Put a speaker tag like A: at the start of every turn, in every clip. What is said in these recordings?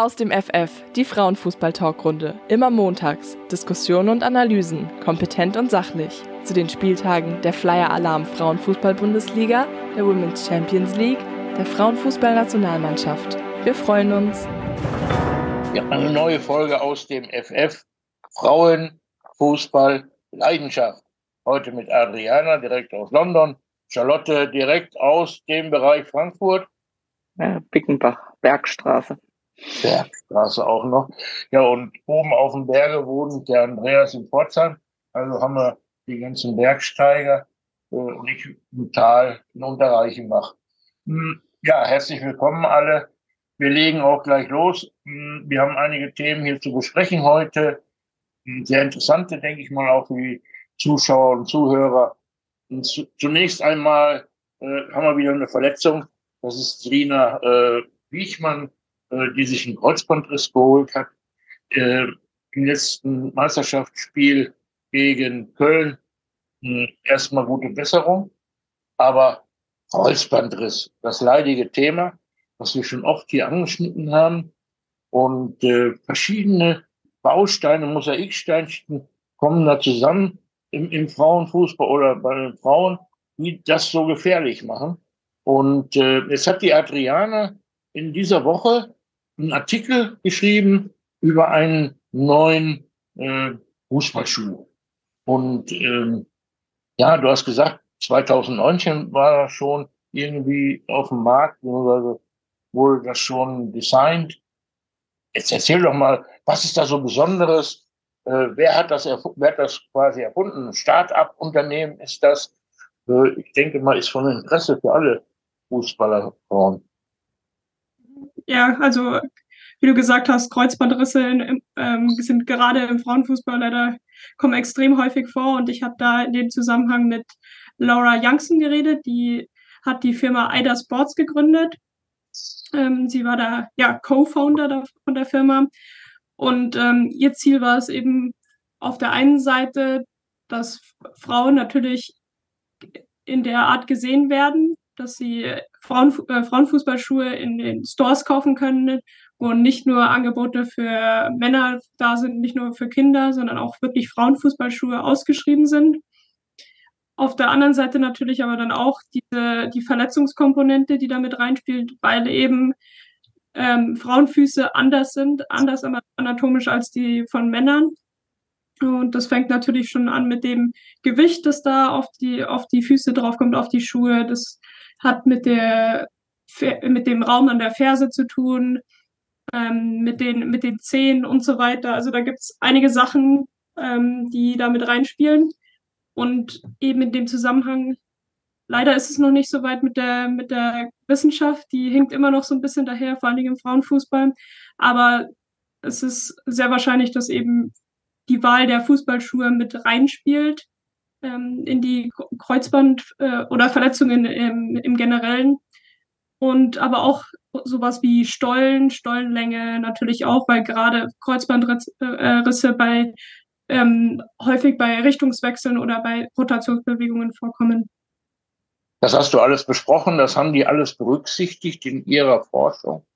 A: Aus dem FF, die Frauenfußball-Talkrunde. Immer montags. Diskussionen und Analysen. Kompetent und sachlich. Zu den Spieltagen der Flyer Alarm Frauenfußball-Bundesliga, der Women's Champions League, der Frauenfußball-Nationalmannschaft. Wir freuen uns.
B: Ja, eine neue Folge aus dem FF. Frauenfußball Leidenschaft. Heute mit Adriana direkt aus London, Charlotte direkt aus dem Bereich Frankfurt.
C: Ja, Bickenbach, Bergstraße.
B: Bergstraße auch noch. Ja, und oben auf dem Berge wohnt der Andreas in Pforzheim. Also haben wir die ganzen Bergsteiger äh, nicht im Tal in Unterreichenbach. Hm, ja, herzlich willkommen alle. Wir legen auch gleich los. Hm, wir haben einige Themen hier zu besprechen heute. Hm, sehr interessante, denke ich mal, auch für die Zuschauer und Zuhörer. Und zu, zunächst einmal äh, haben wir wieder eine Verletzung. Das ist Lina äh, Wiechmann, äh, die sich einen Kreuzbandriss geholt hat. Äh, Im letzten Meisterschaftsspiel gegen Köln äh, erstmal gute Besserung, aber Kreuzbandriss, das leidige Thema, was wir schon oft hier angeschnitten haben. Und äh, verschiedene Bausteine, Mosaiksteinchen kommen da zusammen im, im Frauenfußball oder bei den Frauen, die das so gefährlich machen. Und äh, jetzt hat die Adriana in dieser Woche einen Artikel geschrieben über einen neuen äh, Fußballschuh. Und ähm, ja, du hast gesagt, 2019 war das schon irgendwie auf dem Markt, beziehungsweise wurde das schon designt. Jetzt erzähl doch mal, was ist da so Besonderes? Äh, wer, hat das wer hat das quasi erfunden? Ein Start-up-Unternehmen ist das? Äh, ich denke mal, ist von Interesse für alle Fußballerfrauen.
D: Ja, also wie du gesagt hast, Kreuzbandrisse ähm, sind gerade im Frauenfußball leider kommen extrem häufig vor. Und ich habe da in dem Zusammenhang mit Laura Youngson geredet, die hat die Firma Ida Sports gegründet. Ähm, sie war da ja Co-Founder von der Firma. Und ähm, ihr Ziel war es eben auf der einen Seite, dass Frauen natürlich in der Art gesehen werden, dass sie Frauen, äh, Frauenfußballschuhe in den Stores kaufen können, wo nicht nur Angebote für Männer da sind, nicht nur für Kinder, sondern auch wirklich Frauenfußballschuhe ausgeschrieben sind. Auf der anderen Seite natürlich aber dann auch diese, die Verletzungskomponente, die damit reinspielt, weil eben ähm, Frauenfüße anders sind, anders anatomisch als die von Männern. Und das fängt natürlich schon an mit dem Gewicht, das da auf die, auf die Füße draufkommt, auf die Schuhe. Das hat mit, der, mit dem Raum an der Ferse zu tun, ähm, mit, den, mit den Zehen und so weiter. Also da gibt es einige Sachen, ähm, die da mit reinspielen. Und eben in dem Zusammenhang, leider ist es noch nicht so weit mit der, mit der Wissenschaft, die hinkt immer noch so ein bisschen daher, vor allen Dingen im Frauenfußball. Aber es ist sehr wahrscheinlich, dass eben die Wahl der Fußballschuhe mit reinspielt ähm, in die Kreuzband- äh, oder Verletzungen im, im Generellen. Und aber auch sowas wie Stollen, Stollenlänge natürlich auch, weil gerade Kreuzbandrisse bei ähm, häufig bei Richtungswechseln oder bei Rotationsbewegungen vorkommen.
B: Das hast du alles besprochen, das haben die alles berücksichtigt in ihrer Forschung.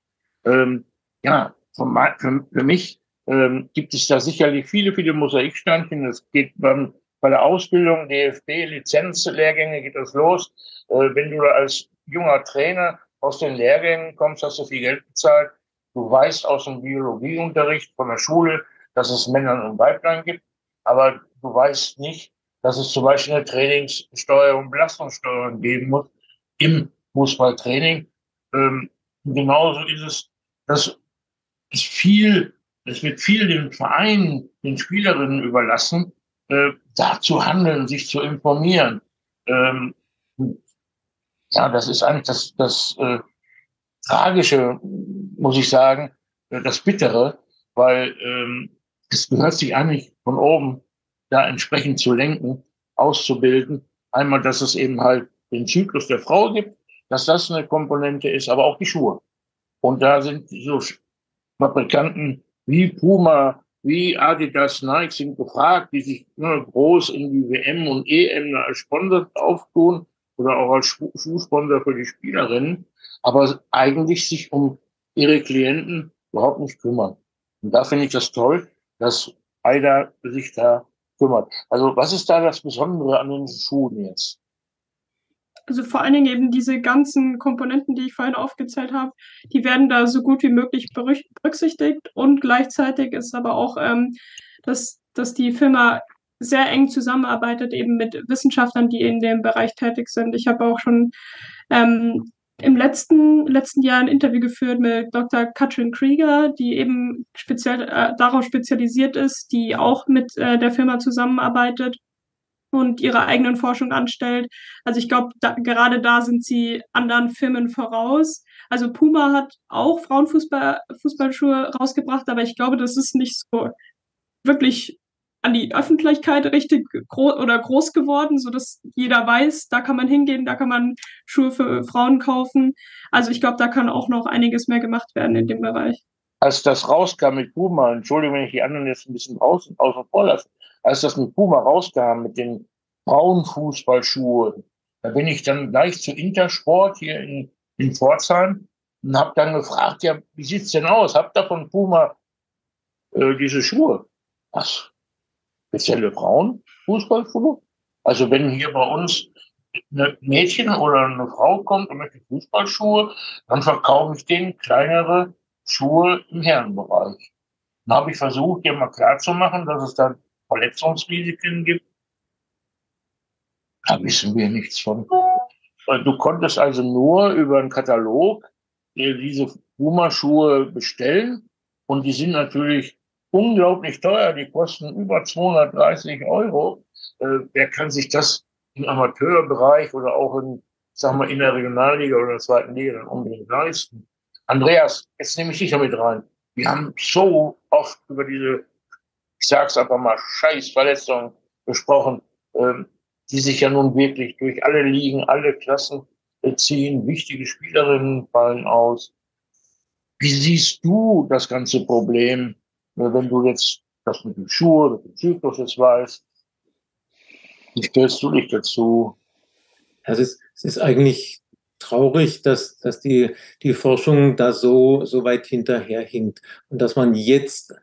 B: Ähm, ja, für, für mich ähm, gibt es da sicherlich viele, viele Mosaiksteinchen. Es geht beim bei der Ausbildung, DFB, Lizenzlehrgänge geht das los. Äh, wenn du da als junger Trainer aus den Lehrgängen kommst, hast du viel Geld bezahlt. Du weißt aus dem Biologieunterricht von der Schule, dass es Männern und Weiblein gibt, aber du weißt nicht, dass es zum Beispiel eine Trainingssteuerung, Belastungssteuerung geben muss im Fußballtraining. Ähm, genauso ist es, dass es viel, es wird viel den Vereinen, den Spielerinnen überlassen, äh, da zu handeln, sich zu informieren. Ähm, ja, das ist eigentlich das, das äh, Tragische, muss ich sagen, äh, das Bittere, weil ähm, es gehört sich eigentlich von oben da entsprechend zu lenken, auszubilden. Einmal, dass es eben halt den Zyklus der Frau gibt, dass das eine Komponente ist, aber auch die Schuhe. Und da sind so Fabrikanten wie Puma, wie Adidas, Nike sind gefragt, die sich ne, groß in die WM und EM als Sponsor auftun oder auch als Schuhsponsor für die Spielerinnen, aber eigentlich sich um ihre Klienten überhaupt nicht kümmern. Und da finde ich das toll, dass Aida sich da kümmert. Also was ist da das Besondere an den Schuhen jetzt?
D: Also vor allen Dingen eben diese ganzen Komponenten, die ich vorhin aufgezählt habe, die werden da so gut wie möglich berücksichtigt und gleichzeitig ist aber auch, ähm, dass, dass die Firma sehr eng zusammenarbeitet eben mit Wissenschaftlern, die in dem Bereich tätig sind. Ich habe auch schon ähm, im letzten, letzten Jahr ein Interview geführt mit Dr. Katrin Krieger, die eben speziell äh, darauf spezialisiert ist, die auch mit äh, der Firma zusammenarbeitet und ihre eigenen Forschung anstellt. Also ich glaube, da, gerade da sind sie anderen Firmen voraus. Also Puma hat auch Frauenfußballschuhe rausgebracht, aber ich glaube, das ist nicht so wirklich an die Öffentlichkeit richtig gro oder groß geworden, so dass jeder weiß, da kann man hingehen, da kann man Schuhe für Frauen kaufen. Also ich glaube, da kann auch noch einiges mehr gemacht werden in dem Bereich.
B: Als das rauskam mit Puma, Entschuldigung, wenn ich die anderen jetzt ein bisschen außen, außen vor lasse, als das mit Puma rauskam, mit den Frauenfußballschuhen, da bin ich dann gleich zu Intersport hier in, in Pforzheim und habe dann gefragt, ja, wie sieht's denn aus? Habt ihr von Puma äh, diese Schuhe? Was? spezielle Frauenfußballschuhe. Also wenn hier bei uns ein Mädchen oder eine Frau kommt und möchte Fußballschuhe, dann verkaufe ich denen kleinere Schuhe im Herrenbereich. Dann habe ich versucht, dir mal klarzumachen, dass es da Verletzungsrisiken gibt. Da wissen wir nichts von. Du konntest also nur über einen Katalog diese Puma-Schuhe bestellen und die sind natürlich unglaublich teuer, die kosten über 230 Euro. Äh, wer kann sich das im Amateurbereich oder auch in, sagen wir, in der Regionalliga oder der zweiten Liga dann unbedingt leisten? Andreas, jetzt nehme ich dich damit rein. Wir haben so oft über diese, ich sag's einfach mal, Scheißverletzungen gesprochen, ähm, die sich ja nun wirklich durch alle Ligen, alle Klassen ziehen. Wichtige Spielerinnen fallen aus. Wie siehst du das ganze Problem wenn du jetzt das mit dem Schuh, mit dem Zyklus jetzt weißt, wie stellst du dich dazu?
E: Es ist, es ist eigentlich traurig, dass, dass die, die Forschung da so, so weit hinterherhinkt und dass man jetzt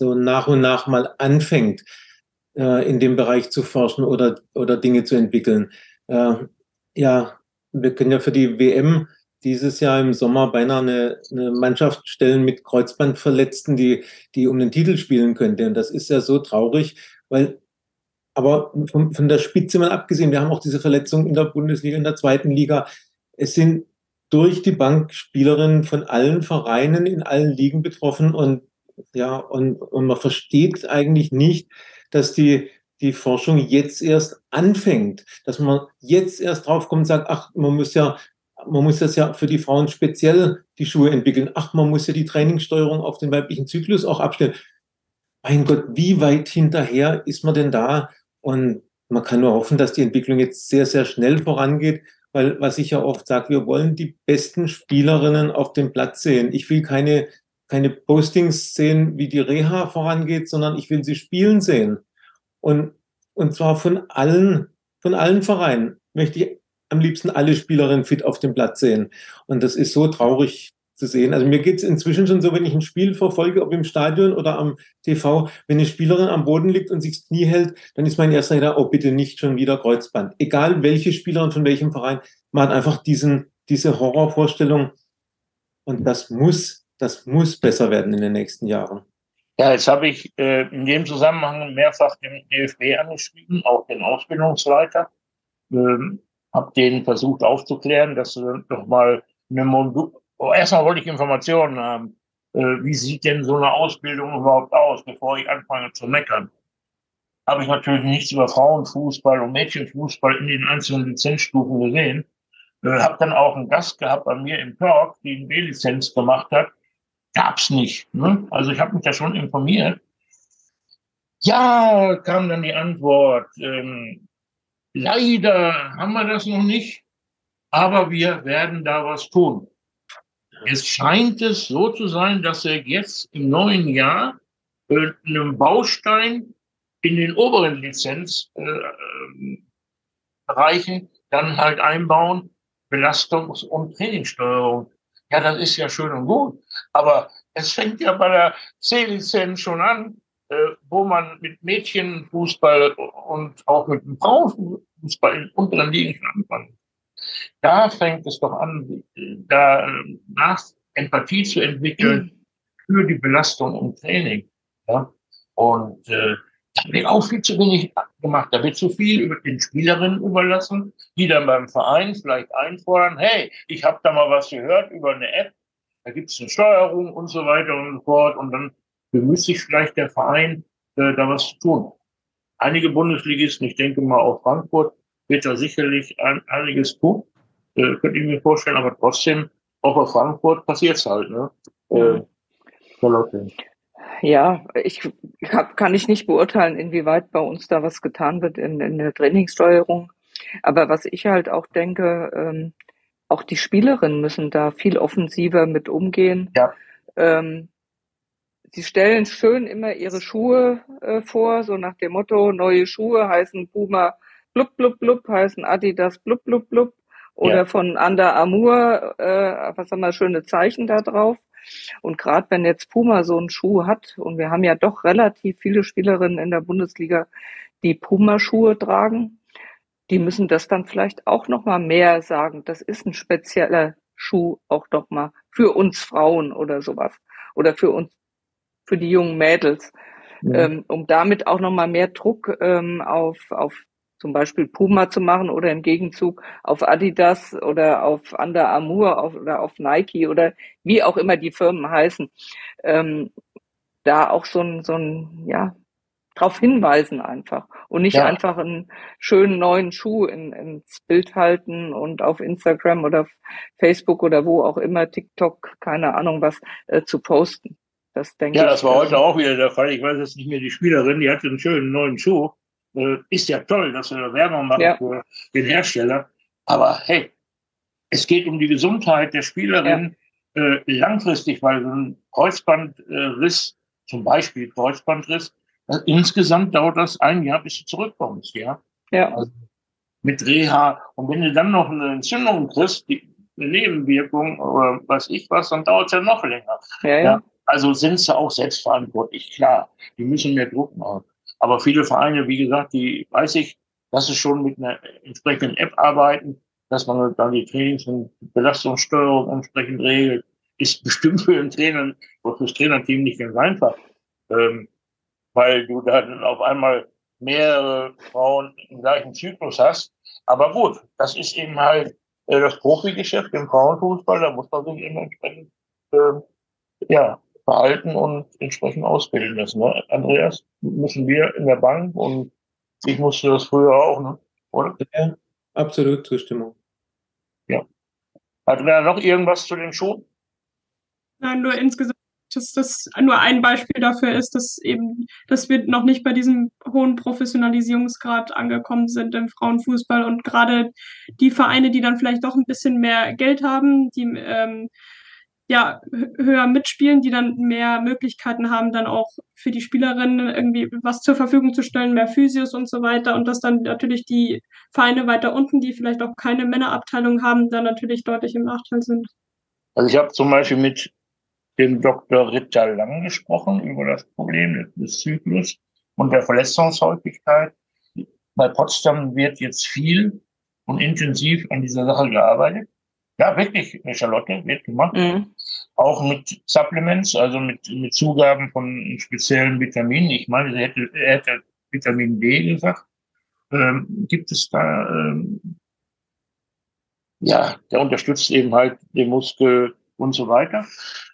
E: so nach und nach mal anfängt, äh, in dem Bereich zu forschen oder, oder Dinge zu entwickeln. Äh, ja, wir können ja für die WM dieses Jahr im Sommer beinahe eine, eine Mannschaft stellen mit Kreuzbandverletzten, die, die um den Titel spielen könnte. Und das ist ja so traurig, weil, aber von, von der Spitze mal abgesehen, wir haben auch diese Verletzung in der Bundesliga, in der zweiten Liga. Es sind durch die Bank Spielerinnen von allen Vereinen in allen Ligen betroffen und ja, und, und man versteht eigentlich nicht, dass die, die Forschung jetzt erst anfängt, dass man jetzt erst drauf kommt und sagt, ach, man muss ja man muss das ja für die Frauen speziell die Schuhe entwickeln. Ach, man muss ja die Trainingssteuerung auf den weiblichen Zyklus auch abstellen. Mein Gott, wie weit hinterher ist man denn da? Und man kann nur hoffen, dass die Entwicklung jetzt sehr, sehr schnell vorangeht, weil was ich ja oft sage, wir wollen die besten Spielerinnen auf dem Platz sehen. Ich will keine, keine Postings sehen, wie die Reha vorangeht, sondern ich will sie spielen sehen. Und, und zwar von allen, von allen Vereinen möchte ich am liebsten alle Spielerinnen fit auf dem Platz sehen. Und das ist so traurig zu sehen. Also mir geht es inzwischen schon so, wenn ich ein Spiel verfolge, ob im Stadion oder am TV, wenn eine Spielerin am Boden liegt und sich das Knie hält, dann ist mein erster Gedanke, oh bitte nicht schon wieder Kreuzband. Egal welche Spielerin von welchem Verein, man einfach diesen, diese Horrorvorstellung. Und das muss, das muss besser werden in den nächsten Jahren.
B: Ja, jetzt habe ich äh, in dem Zusammenhang mehrfach den DFB angeschrieben, auch den Ausbildungsleiter. Ähm, habe den versucht aufzuklären, dass du doch mal eine Modul oh, erstmal wollte ich Informationen haben. Äh, wie sieht denn so eine Ausbildung überhaupt aus, bevor ich anfange zu meckern? Habe ich natürlich nichts über Frauenfußball und Mädchenfußball in den einzelnen Lizenzstufen gesehen. Äh, habe dann auch einen Gast gehabt bei mir im Talk, die eine B-Lizenz gemacht hat. Gab's nicht. Ne? Also ich habe mich da schon informiert. Ja, kam dann die Antwort. Ähm, Leider haben wir das noch nicht, aber wir werden da was tun. Es scheint es so zu sein, dass er jetzt im neuen Jahr äh, einen Baustein in den oberen Lizenzbereichen äh, dann halt einbauen, Belastungs- und Trainingssteuerung. Ja, das ist ja schön und gut. Aber es fängt ja bei der C-Lizenz schon an, äh, wo man mit Mädchenfußball und auch mit dem Frauenfußball in unteren Ligen anfangen. Da fängt es doch an, da nach Empathie zu entwickeln für die Belastung im Training. Ja? Und äh, da wird auch viel zu wenig gemacht. Da wird zu viel über den Spielerinnen überlassen, die dann beim Verein vielleicht einfordern, hey, ich habe da mal was gehört über eine App, da gibt es eine Steuerung und so weiter und so fort. Und dann bemüht sich vielleicht der Verein, äh, da was zu tun. Einige Bundesligisten, ich denke mal auch Frankfurt, wird da sicherlich ein, einiges tun. Äh, könnte ich mir vorstellen, aber trotzdem, auch bei Frankfurt passiert es halt. Ne? Äh,
C: ja, ich hab, kann ich nicht beurteilen, inwieweit bei uns da was getan wird in, in der Trainingssteuerung. Aber was ich halt auch denke, ähm, auch die Spielerinnen müssen da viel offensiver mit umgehen. Ja. Ähm, sie stellen schön immer ihre Schuhe äh, vor, so nach dem Motto, neue Schuhe heißen Puma blub blub blub, heißen Adidas blub blub blub oder ja. von Under Amour, äh, was haben wir, schöne Zeichen da drauf. Und gerade wenn jetzt Puma so einen Schuh hat, und wir haben ja doch relativ viele Spielerinnen in der Bundesliga, die Puma-Schuhe tragen, die müssen das dann vielleicht auch noch mal mehr sagen. Das ist ein spezieller Schuh auch doch mal für uns Frauen oder sowas oder für uns, für die jungen Mädels, ja. ähm, um damit auch noch mal mehr Druck ähm, auf auf zum Beispiel Puma zu machen oder im Gegenzug auf Adidas oder auf Under Armour auf, oder auf Nike oder wie auch immer die Firmen heißen, ähm, da auch so ein, so ein, ja, darauf hinweisen einfach und nicht ja. einfach einen schönen neuen Schuh in, ins Bild halten und auf Instagram oder Facebook oder wo auch immer, TikTok, keine Ahnung was, äh, zu posten.
B: Das denke ja, ich. Ja, das war heute auch wieder der Fall. Ich weiß jetzt nicht mehr, die Spielerin, die hatte einen schönen neuen Schuh. Äh, ist ja toll, dass wir Werbung machen ja. für den Hersteller. Aber hey, es geht um die Gesundheit der Spielerin äh, langfristig, weil so ein Kreuzbandriss, zum Beispiel Kreuzbandriss, insgesamt dauert das ein Jahr, bis du zurückkommst, ja. Ja. Also mit Reha. Und wenn du dann noch eine Entzündung kriegst, die, eine Nebenwirkung oder was ich was, dann dauert es ja noch länger. Ja, ja. ja. Also sind sie auch selbstverantwortlich, klar. Die müssen mehr Druck machen. Aber viele Vereine, wie gesagt, die weiß ich, dass sie schon mit einer entsprechenden App arbeiten, dass man dann die Trainings- und Belastungssteuerung entsprechend regelt, ist bestimmt für den Trainer oder fürs Trainerteam nicht ganz einfach. Ähm, weil du dann auf einmal mehrere Frauen im gleichen Zyklus hast. Aber gut, das ist eben halt äh, das Profigeschäft im Frauenfußball, da muss man sich eben entsprechend äh, ja, verhalten und entsprechend ausbilden lassen. Ne? Andreas, müssen wir in der Bank und ich musste das früher auch, ne? oder?
E: Ja, absolut Zustimmung.
B: Ja. Hat wer noch irgendwas zu den Schuhen?
D: Nein, nur insgesamt dass das nur ein Beispiel dafür ist, dass eben, dass wir noch nicht bei diesem hohen Professionalisierungsgrad angekommen sind im Frauenfußball und gerade die Vereine, die dann vielleicht doch ein bisschen mehr Geld haben, die ähm, ja höher mitspielen, die dann mehr Möglichkeiten haben, dann auch für die Spielerinnen irgendwie was zur Verfügung zu stellen, mehr Physios und so weiter und dass dann natürlich die Vereine weiter unten, die vielleicht auch keine Männerabteilung haben, dann natürlich deutlich im Nachteil sind.
B: Also ich habe zum Beispiel mit dem Dr. Ritter Lang gesprochen über das Problem des Zyklus und der Verletzungshäufigkeit. Bei Potsdam wird jetzt viel und intensiv an dieser Sache gearbeitet. Ja, wirklich, Charlotte, wird gemacht. Mhm. Auch mit Supplements, also mit, mit Zugaben von speziellen Vitaminen. Ich meine, er hätte, er hätte Vitamin D gesagt. Ähm, gibt es da, ähm, ja, der unterstützt eben halt den Muskel und so weiter.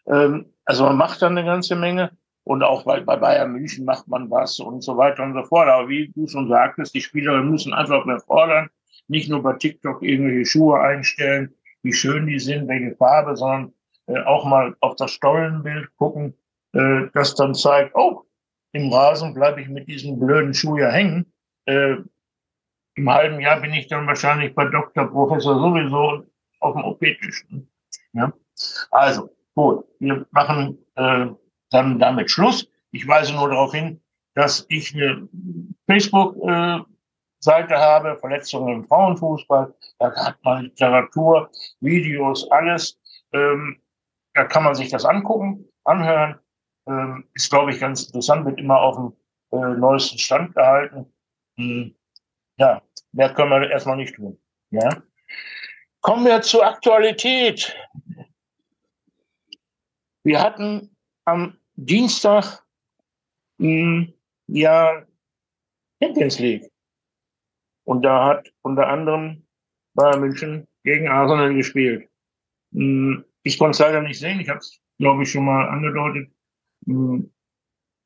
B: Ähm, also man macht dann eine ganze Menge. Und auch bei, bei Bayern München macht man was und so weiter und so fort. Aber wie du schon sagtest, die Spieler müssen einfach mehr fordern. Nicht nur bei TikTok irgendwelche Schuhe einstellen, wie schön die sind, welche Farbe, sondern äh, auch mal auf das Stollenbild gucken, äh, das dann zeigt, oh, im Rasen bleibe ich mit diesem blöden Schuh ja hängen. Äh, Im halben Jahr bin ich dann wahrscheinlich bei Dr. Professor sowieso auf dem OP-Tisch. Ja? Also, gut, wir machen äh, dann damit Schluss. Ich weise nur darauf hin, dass ich eine Facebook-Seite äh, habe, Verletzungen im Frauenfußball. Da hat man Literatur, Videos, alles. Ähm, da kann man sich das angucken. anhören. Ähm, ist, glaube ich, ganz interessant, wird immer auf dem äh, neuesten Stand gehalten. Hm. Ja, mehr können wir erstmal nicht tun. Ja. Kommen wir zur Aktualität. Wir hatten am Dienstag mh, hm, ja Champions League. Und da hat unter anderem Bayern München gegen Arsenal gespielt. Hm, ich konnte es leider nicht sehen. Ich habe es, glaube ich, schon mal angedeutet. Hm,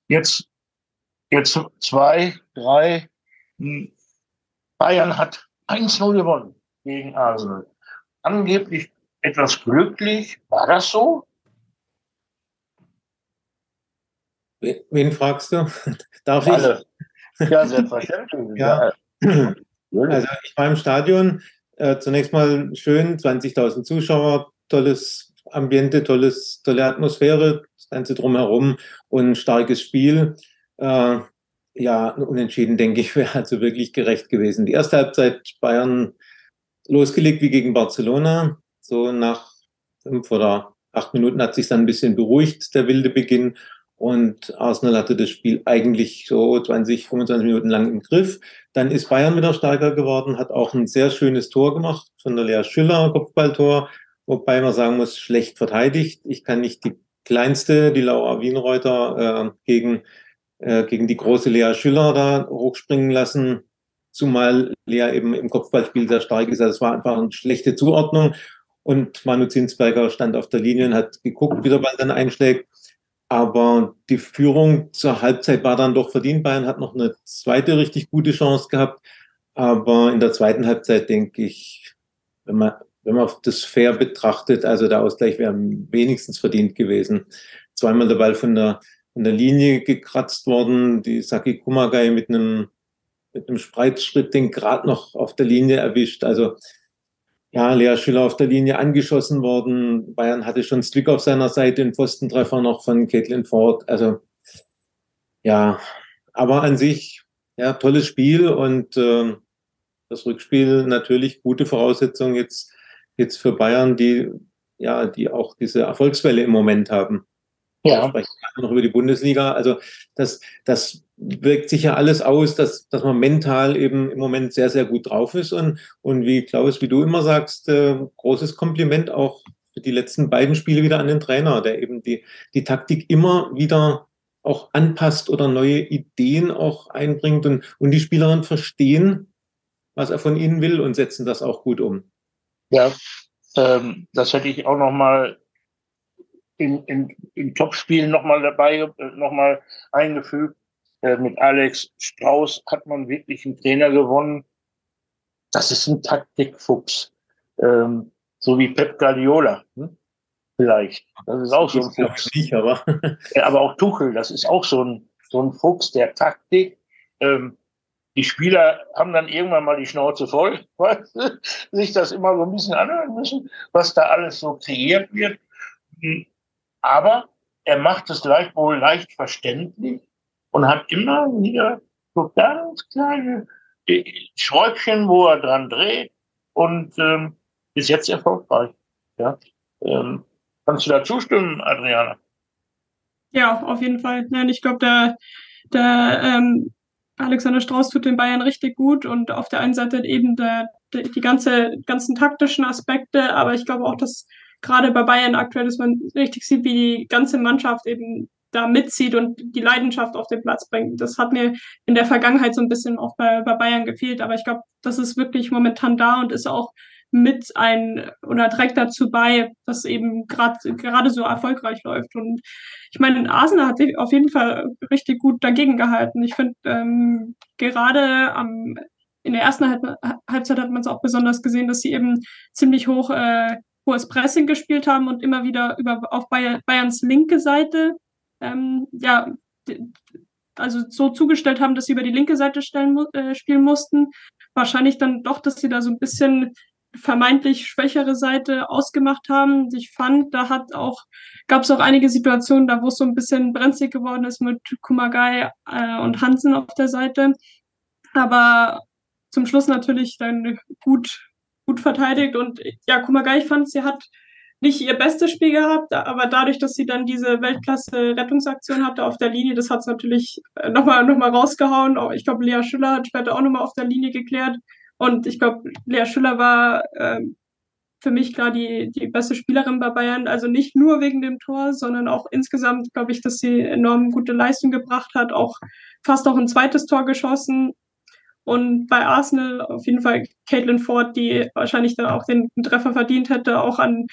B: jetzt, jetzt zwei, drei. Bayern hat 1-0 gewonnen gegen Arsenal. Angeblich etwas glücklich. War das so?
E: Wen fragst du? Darf
B: Alle. ich? Ja, selbstverständlich.
E: ja. Also ich war im Stadion, äh, zunächst mal schön, 20.000 Zuschauer, tolles Ambiente, tolles, tolle Atmosphäre, das Ganze drumherum und ein starkes Spiel. Äh, ja, unentschieden, denke ich, wäre also wirklich gerecht gewesen. Die erste Halbzeit Bayern losgelegt wie gegen Barcelona. So nach fünf oder acht Minuten hat sich dann ein bisschen beruhigt, der wilde Beginn. Und Arsenal hatte das Spiel eigentlich so 20, 25 Minuten lang im Griff. Dann ist Bayern wieder stärker geworden, hat auch ein sehr schönes Tor gemacht von der Lea Schüller, Kopfballtor, wobei man sagen muss, schlecht verteidigt. Ich kann nicht die kleinste, die Laura Wienreuter, äh, gegen, äh, gegen die große Lea Schüller da hochspringen lassen, zumal Lea eben im Kopfballspiel sehr stark ist. Also es war einfach eine schlechte Zuordnung. Und Manu Zinsberger stand auf der Linie und hat geguckt, wie der Ball dann einschlägt. Aber die Führung zur Halbzeit war dann doch verdient. Bayern hat noch eine zweite richtig gute Chance gehabt. Aber in der zweiten Halbzeit denke ich, wenn man, wenn man das fair betrachtet, also der Ausgleich wäre wenigstens verdient gewesen. Zweimal der Ball von der, von der Linie gekratzt worden. Die Saki Kumagai mit einem, mit einem Spreizschritt den gerade noch auf der Linie erwischt. Also ja, Lea Schüller auf der Linie angeschossen worden. Bayern hatte schon Zwick auf seiner Seite, den Pfostentreffer noch von Caitlin Ford. Also ja, aber an sich, ja, tolles Spiel und äh, das Rückspiel natürlich gute Voraussetzungen jetzt, jetzt für Bayern, die ja, die auch diese Erfolgswelle im Moment haben. Ja. Sprechen noch über die Bundesliga. Also das, das wirkt sich ja alles aus, dass, dass man mental eben im Moment sehr, sehr gut drauf ist. Und, und wie Klaus, wie du immer sagst, äh, großes Kompliment auch für die letzten beiden Spiele wieder an den Trainer, der eben die, die Taktik immer wieder auch anpasst oder neue Ideen auch einbringt und, und die Spielerinnen verstehen, was er von ihnen will und setzen das auch gut um.
B: Ja, ähm, das hätte ich auch noch mal in, in, in Topspielen nochmal dabei, äh, nochmal eingefügt. Äh, mit Alex Strauß hat man wirklich einen Trainer gewonnen. Das ist ein Taktikfuchs. Ähm, so wie Pep Guardiola. Hm? Vielleicht. Das ist auch so ein Fuchs. Nicht, aber. ja, aber auch Tuchel, das ist auch so ein, so ein Fuchs der Taktik. Ähm, die Spieler haben dann irgendwann mal die Schnauze voll, weil sie sich das immer so ein bisschen anhören müssen, was da alles so kreiert wird. Aber er macht es gleichwohl leicht verständlich und hat immer wieder so ganz kleine äh, Schräubchen, wo er dran dreht und ähm, ist jetzt erfolgreich. Ja? Ähm, kannst du da zustimmen, Adriana?
D: Ja, auf jeden Fall. Ja, ich glaube, der, der ähm, Alexander Strauß tut den Bayern richtig gut und auf der einen Seite eben der, der, die ganze, ganzen taktischen Aspekte, aber ich glaube auch, dass gerade bei Bayern aktuell, dass man richtig sieht, wie die ganze Mannschaft eben da mitzieht und die Leidenschaft auf den Platz bringt. Das hat mir in der Vergangenheit so ein bisschen auch bei, bei Bayern gefehlt, aber ich glaube, das ist wirklich momentan da und ist auch mit ein oder trägt dazu bei, dass eben gerade gerade so erfolgreich läuft. Und ich meine, Arsenal hat sich auf jeden Fall richtig gut dagegen gehalten. Ich finde ähm, gerade am in der ersten Halbzeit hat man es auch besonders gesehen, dass sie eben ziemlich hoch äh, hohes Pressing gespielt haben und immer wieder über auf Bayerns linke Seite ähm, ja also so zugestellt haben, dass sie über die linke Seite stellen, äh, spielen mussten. Wahrscheinlich dann doch, dass sie da so ein bisschen vermeintlich schwächere Seite ausgemacht haben. Ich fand, da hat auch, gab es auch einige Situationen, da wo es so ein bisschen brenzlig geworden ist mit Kumagai äh, und Hansen auf der Seite. Aber zum Schluss natürlich dann gut, gut verteidigt. Und ja, Kumagai, ich fand, sie hat nicht ihr bestes Spiel gehabt, aber dadurch, dass sie dann diese Weltklasse-Rettungsaktion hatte auf der Linie, das hat es natürlich nochmal noch mal rausgehauen. Ich glaube, Lea Schüller hat später auch nochmal auf der Linie geklärt. Und ich glaube, Lea Schüller war ähm, für mich klar die, die beste Spielerin bei Bayern. Also nicht nur wegen dem Tor, sondern auch insgesamt, glaube ich, dass sie enorm gute Leistung gebracht hat, auch fast auch ein zweites Tor geschossen. Und bei Arsenal auf jeden Fall Caitlin Ford, die wahrscheinlich dann auch den Treffer verdient hätte, auch an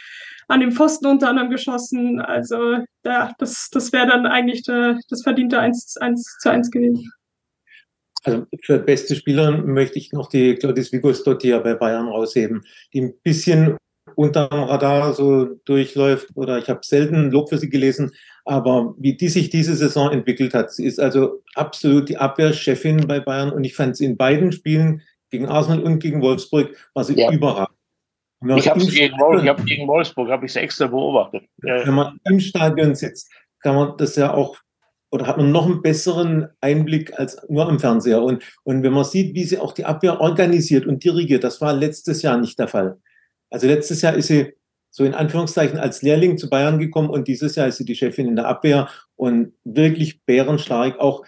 D: an dem Pfosten unter anderem geschossen. Also ja, das, das wäre dann eigentlich der, das verdiente 1, 1 zu 1 gewesen.
E: Also für beste Spielerin möchte ich noch die Claudius Vigos Dottir bei Bayern rausheben, die ein bisschen unterm Radar so durchläuft oder ich habe selten Lob für sie gelesen, aber wie die sich diese Saison entwickelt hat, sie ist also absolut die Abwehrchefin bei Bayern und ich fand sie in beiden Spielen gegen Arsenal und gegen Wolfsburg war sie ja. überragend.
B: Ich habe gegen, hab gegen Wolfsburg habe ich es extra beobachtet.
E: Wenn man im Stadion sitzt, kann man das ja auch oder hat man noch einen besseren Einblick als nur am Fernseher. Und, und wenn man sieht, wie sie auch die Abwehr organisiert und dirigiert, das war letztes Jahr nicht der Fall. Also letztes Jahr ist sie so in Anführungszeichen als Lehrling zu Bayern gekommen und dieses Jahr ist sie die Chefin in der Abwehr und wirklich bärenstark. Auch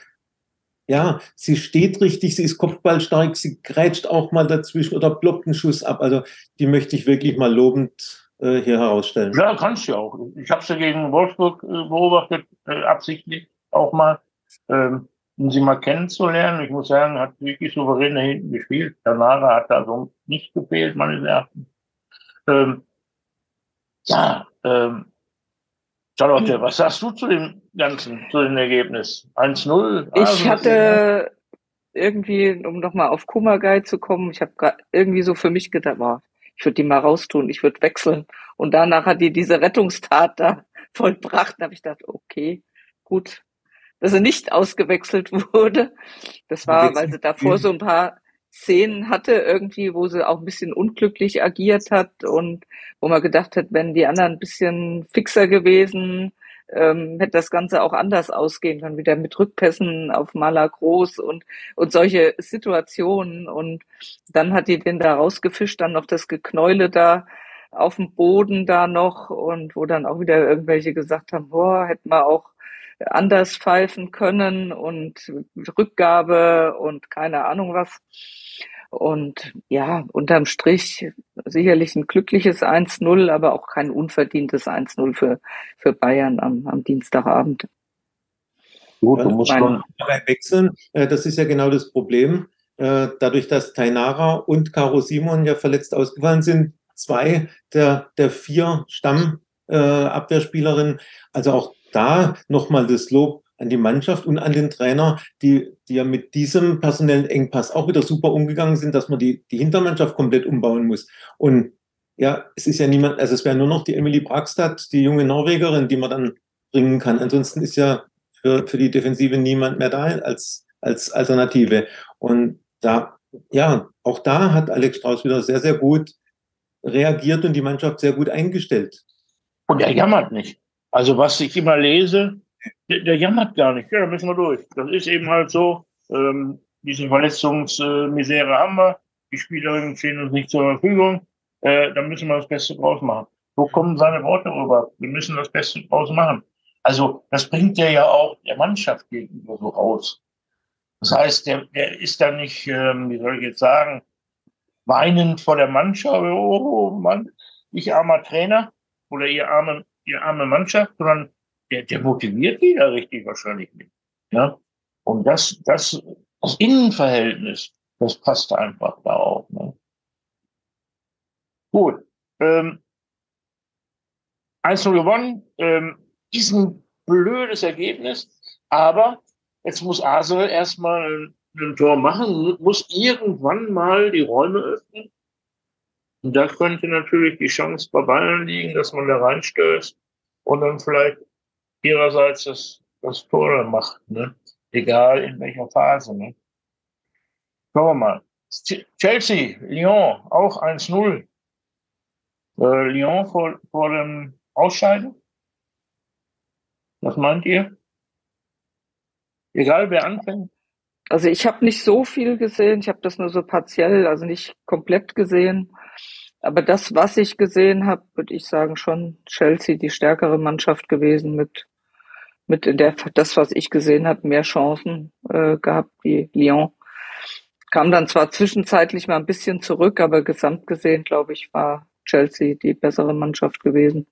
E: ja, sie steht richtig, sie ist kopfballstark, sie grätscht auch mal dazwischen oder blockt einen Schuss ab. Also die möchte ich wirklich mal lobend äh, hier herausstellen.
B: Ja, kannst du auch. Ich habe sie gegen Wolfsburg äh, beobachtet, äh, absichtlich auch mal, ähm, um sie mal kennenzulernen. Ich muss sagen, hat wirklich souverän da hinten gespielt. Tanara hat da so nicht gefehlt, meines Erachtens. Ähm, ja, ähm, Charlotte, was sagst du zu dem Ganzen, zu dem Ergebnis? 1-0?
C: Ich also, hatte irgendwie, um nochmal auf Kummergeil zu kommen, ich habe irgendwie so für mich gedacht, boah, ich würde die mal raustun, ich würde wechseln. Und danach hat die diese Rettungstat da vollbracht. Da habe ich gedacht, okay, gut, dass sie nicht ausgewechselt wurde. Das war, weil sie davor so ein paar Szenen hatte irgendwie, wo sie auch ein bisschen unglücklich agiert hat und wo man gedacht hat, wenn die anderen ein bisschen fixer gewesen, ähm, hätte das Ganze auch anders ausgehen können, wieder mit Rückpässen auf Maler Groß und, und solche Situationen. Und dann hat die den da rausgefischt, dann noch das Geknäule da auf dem Boden da noch und wo dann auch wieder irgendwelche gesagt haben, boah, hätten wir auch anders pfeifen können und Rückgabe und keine Ahnung was. Und ja, unterm Strich sicherlich ein glückliches 1-0, aber auch kein unverdientes 1-0 für, für Bayern am, am Dienstagabend.
E: Gut, du musst schon wechseln. Äh, das ist ja genau das Problem. Äh, dadurch, dass Tainara und Caro Simon ja verletzt ausgefallen sind, zwei der, der vier Stammabwehrspielerinnen, also auch da nochmal das Lob an die Mannschaft und an den Trainer, die, die ja mit diesem personellen Engpass auch wieder super umgegangen sind, dass man die, die Hintermannschaft komplett umbauen muss. Und ja, es ist ja niemand, also es wäre nur noch die Emily Brackstadt, die junge Norwegerin, die man dann bringen kann. Ansonsten ist ja für, für die Defensive niemand mehr da als, als Alternative. Und da, ja, auch da hat Alex Strauß wieder sehr, sehr gut reagiert und die Mannschaft sehr gut eingestellt.
B: Und er jammert nicht. Also was ich immer lese, der, der jammert gar nicht. Ja, da müssen wir durch. Das ist eben halt so. Ähm, diese Verletzungsmisere haben wir. Die Spielerinnen stehen uns nicht zur Verfügung. Äh, da müssen wir das Beste draus machen. Wo kommen seine Worte rüber? Wir müssen das Beste draus machen. Also das bringt er ja auch der Mannschaft gegenüber so raus. Das heißt, der, der ist da nicht, ähm, wie soll ich jetzt sagen, weinend vor der Mannschaft, oh Mann, ich armer Trainer oder ihr arme, ihr arme Mannschaft, sondern der, der motiviert die da richtig wahrscheinlich mit. Ja? Und das, das, das Innenverhältnis, das passt einfach da auch. Ne? Gut. Ähm, 1-0 gewonnen. Ähm, ist ein blödes Ergebnis, aber jetzt muss Arsenal erstmal ein Tor machen, muss irgendwann mal die Räume öffnen. Und da könnte natürlich die Chance bei Bayern liegen, dass man da reinstößt und dann vielleicht ihrerseits das, das Tor macht, ne? egal in welcher Phase. Ne? Schauen wir mal. Chelsea, Lyon, auch 1-0. Äh, Lyon vor, vor dem Ausscheiden? Was meint ihr? Egal wer anfängt?
C: Also ich habe nicht so viel gesehen, ich habe das nur so partiell, also nicht komplett gesehen. Aber das, was ich gesehen habe, würde ich sagen, schon Chelsea die stärkere Mannschaft gewesen mit, mit in der, das, was ich gesehen habe, mehr Chancen äh, gehabt wie Lyon. Kam dann zwar zwischenzeitlich mal ein bisschen zurück, aber gesamt gesehen, glaube ich, war Chelsea die bessere Mannschaft gewesen.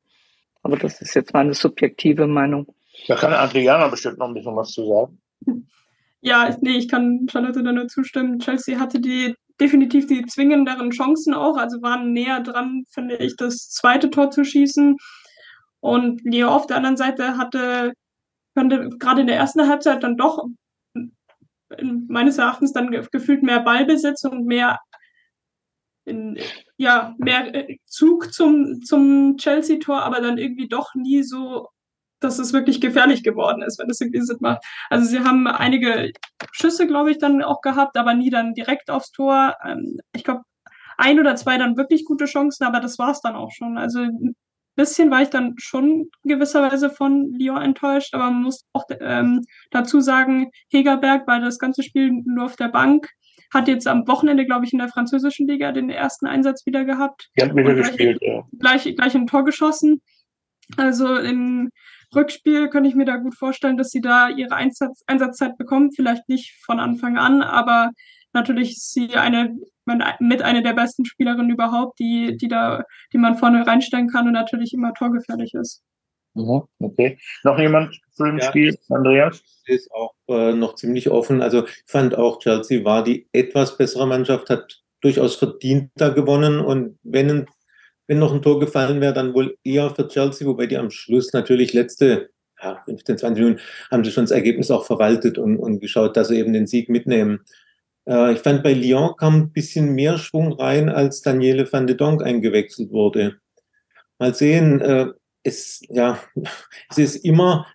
C: Aber das ist jetzt meine subjektive Meinung.
B: Da kann Adriana bestimmt noch ein bisschen was zu sagen.
D: Ja, nee, ich kann Charlotte da nur zustimmen. Chelsea hatte die definitiv die zwingenderen Chancen auch, also waren näher dran, finde ich, das zweite Tor zu schießen. Und Leo auf der anderen Seite hatte, konnte gerade in der ersten Halbzeit dann doch meines Erachtens dann gefühlt mehr Ballbesitz und mehr in, ja, mehr äh, Zug zum, zum Chelsea-Tor, aber dann irgendwie doch nie so dass es wirklich gefährlich geworden ist, wenn es irgendwie Sinn macht. Also sie haben einige Schüsse, glaube ich, dann auch gehabt, aber nie dann direkt aufs Tor. Ähm, ich glaube, ein oder zwei dann wirklich gute Chancen, aber das war es dann auch schon. Also ein bisschen war ich dann schon gewisserweise von Lyon enttäuscht, aber man muss auch ähm, dazu sagen, Hegerberg war das ganze Spiel nur auf der Bank, hat jetzt am Wochenende, glaube ich, in der französischen Liga den ersten Einsatz wieder gehabt.
B: Die hat wieder gespielt, ja.
D: Gleich, gleich ein Tor geschossen. Also in Rückspiel könnte ich mir da gut vorstellen, dass sie da ihre Einsatz, Einsatzzeit bekommt. Vielleicht nicht von Anfang an, aber natürlich ist sie eine mit einer der besten Spielerinnen überhaupt, die, die da, die man vorne reinstellen kann und natürlich immer torgefährlich ist.
B: Mhm, okay. Noch jemand zu dem ja, Spiel, Andreas?
E: Ist auch äh, noch ziemlich offen. Also ich fand auch, Chelsea war die etwas bessere Mannschaft, hat durchaus verdienter gewonnen und wenn wenn noch ein Tor gefallen wäre, dann wohl eher für Chelsea, wobei die am Schluss natürlich letzte ja, 15, 20 Minuten haben sie schon das Ergebnis auch verwaltet und, und geschaut, dass sie eben den Sieg mitnehmen. Äh, ich fand, bei Lyon kam ein bisschen mehr Schwung rein, als Daniele van de Donk eingewechselt wurde. Mal sehen, äh, es, ja, es ist immer,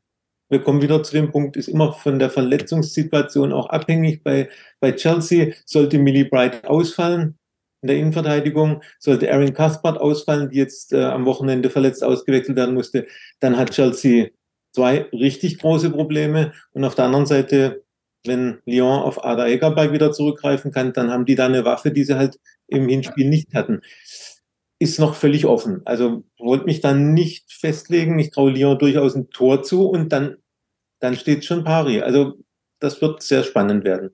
E: wir kommen wieder zu dem Punkt, ist immer von der Verletzungssituation auch abhängig. Bei, bei Chelsea sollte Millie Bright ausfallen, in der Innenverteidigung. Sollte Aaron Cuthbert ausfallen, die jetzt äh, am Wochenende verletzt ausgewechselt werden musste, dann hat Chelsea zwei richtig große Probleme. Und auf der anderen Seite, wenn Lyon auf Ada Egerberg wieder zurückgreifen kann, dann haben die da eine Waffe, die sie halt im Hinspiel nicht hatten. Ist noch völlig offen. Also wollte mich dann nicht festlegen. Ich traue Lyon durchaus ein Tor zu und dann, dann steht schon pari. Also das wird sehr spannend werden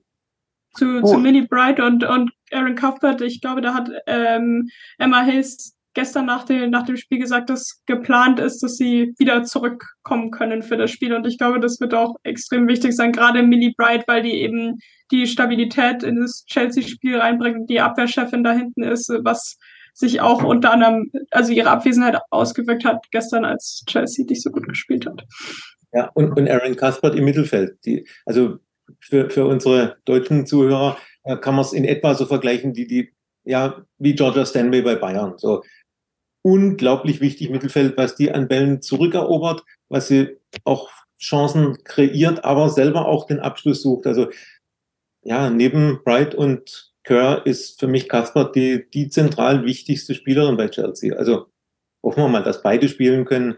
D: zu, oh. zu Millie Bright und, und Aaron Cuthbert. Ich glaube, da hat ähm, Emma Hayes gestern nach dem, nach dem Spiel gesagt, dass geplant ist, dass sie wieder zurückkommen können für das Spiel. Und ich glaube, das wird auch extrem wichtig sein, gerade Millie Bright, weil die eben die Stabilität in das Chelsea-Spiel reinbringt, die Abwehrchefin da hinten ist, was sich auch unter anderem, also ihre Abwesenheit ausgewirkt hat gestern, als Chelsea nicht so gut gespielt hat.
E: Ja, und, und Aaron Cuthbert im Mittelfeld. Die, also für, für unsere deutschen Zuhörer kann man es in etwa so vergleichen, die, die, ja, wie Georgia Stanway bei Bayern. So unglaublich wichtig Mittelfeld, was die an Bällen zurückerobert, was sie auch Chancen kreiert, aber selber auch den Abschluss sucht. Also ja, neben Bright und Kerr ist für mich Kasper die, die zentral wichtigste Spielerin bei Chelsea. Also hoffen wir mal, dass beide spielen können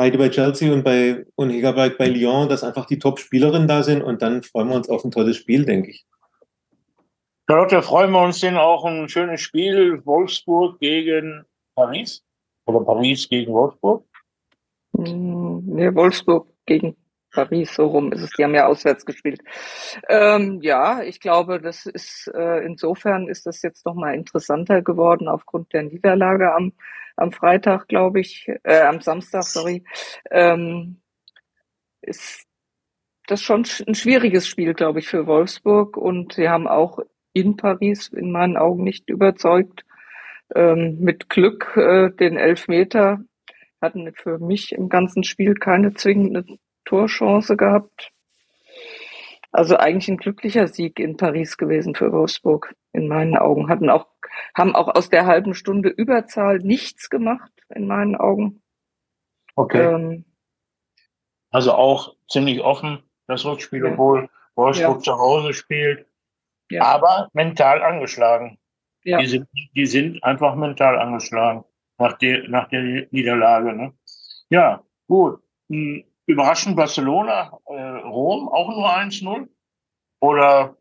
E: beide bei Chelsea und bei und Hegerberg bei Lyon, dass einfach die Top-Spielerinnen da sind und dann freuen wir uns auf ein tolles Spiel, denke ich.
B: Charlotte, freuen wir uns denn auch ein schönes Spiel Wolfsburg gegen Paris oder Paris gegen Wolfsburg?
C: Hm, nee, Wolfsburg gegen Paris, so rum ist es. Die haben ja auswärts gespielt. Ähm, ja, ich glaube, das ist äh, insofern ist das jetzt nochmal interessanter geworden aufgrund der Niederlage am am Freitag, glaube ich, äh, am Samstag, sorry, ähm, ist das schon ein schwieriges Spiel, glaube ich, für Wolfsburg. Und sie haben auch in Paris in meinen Augen nicht überzeugt. Ähm, mit Glück äh, den Elfmeter hatten für mich im ganzen Spiel keine zwingende Torchance gehabt. Also eigentlich ein glücklicher Sieg in Paris gewesen für Wolfsburg, in meinen Augen. Hatten auch, haben auch aus der halben Stunde Überzahl nichts gemacht, in meinen Augen.
B: Okay. Ähm, also auch ziemlich offen, das Rückspiel, ja. obwohl Wolfsburg ja. zu Hause spielt. Ja. Aber mental angeschlagen. Ja. Die, sind, die sind einfach mental angeschlagen nach der, nach der Niederlage. Ne? Ja, gut. Hm, überraschend Barcelona, äh, Rom auch nur 1-0? Oder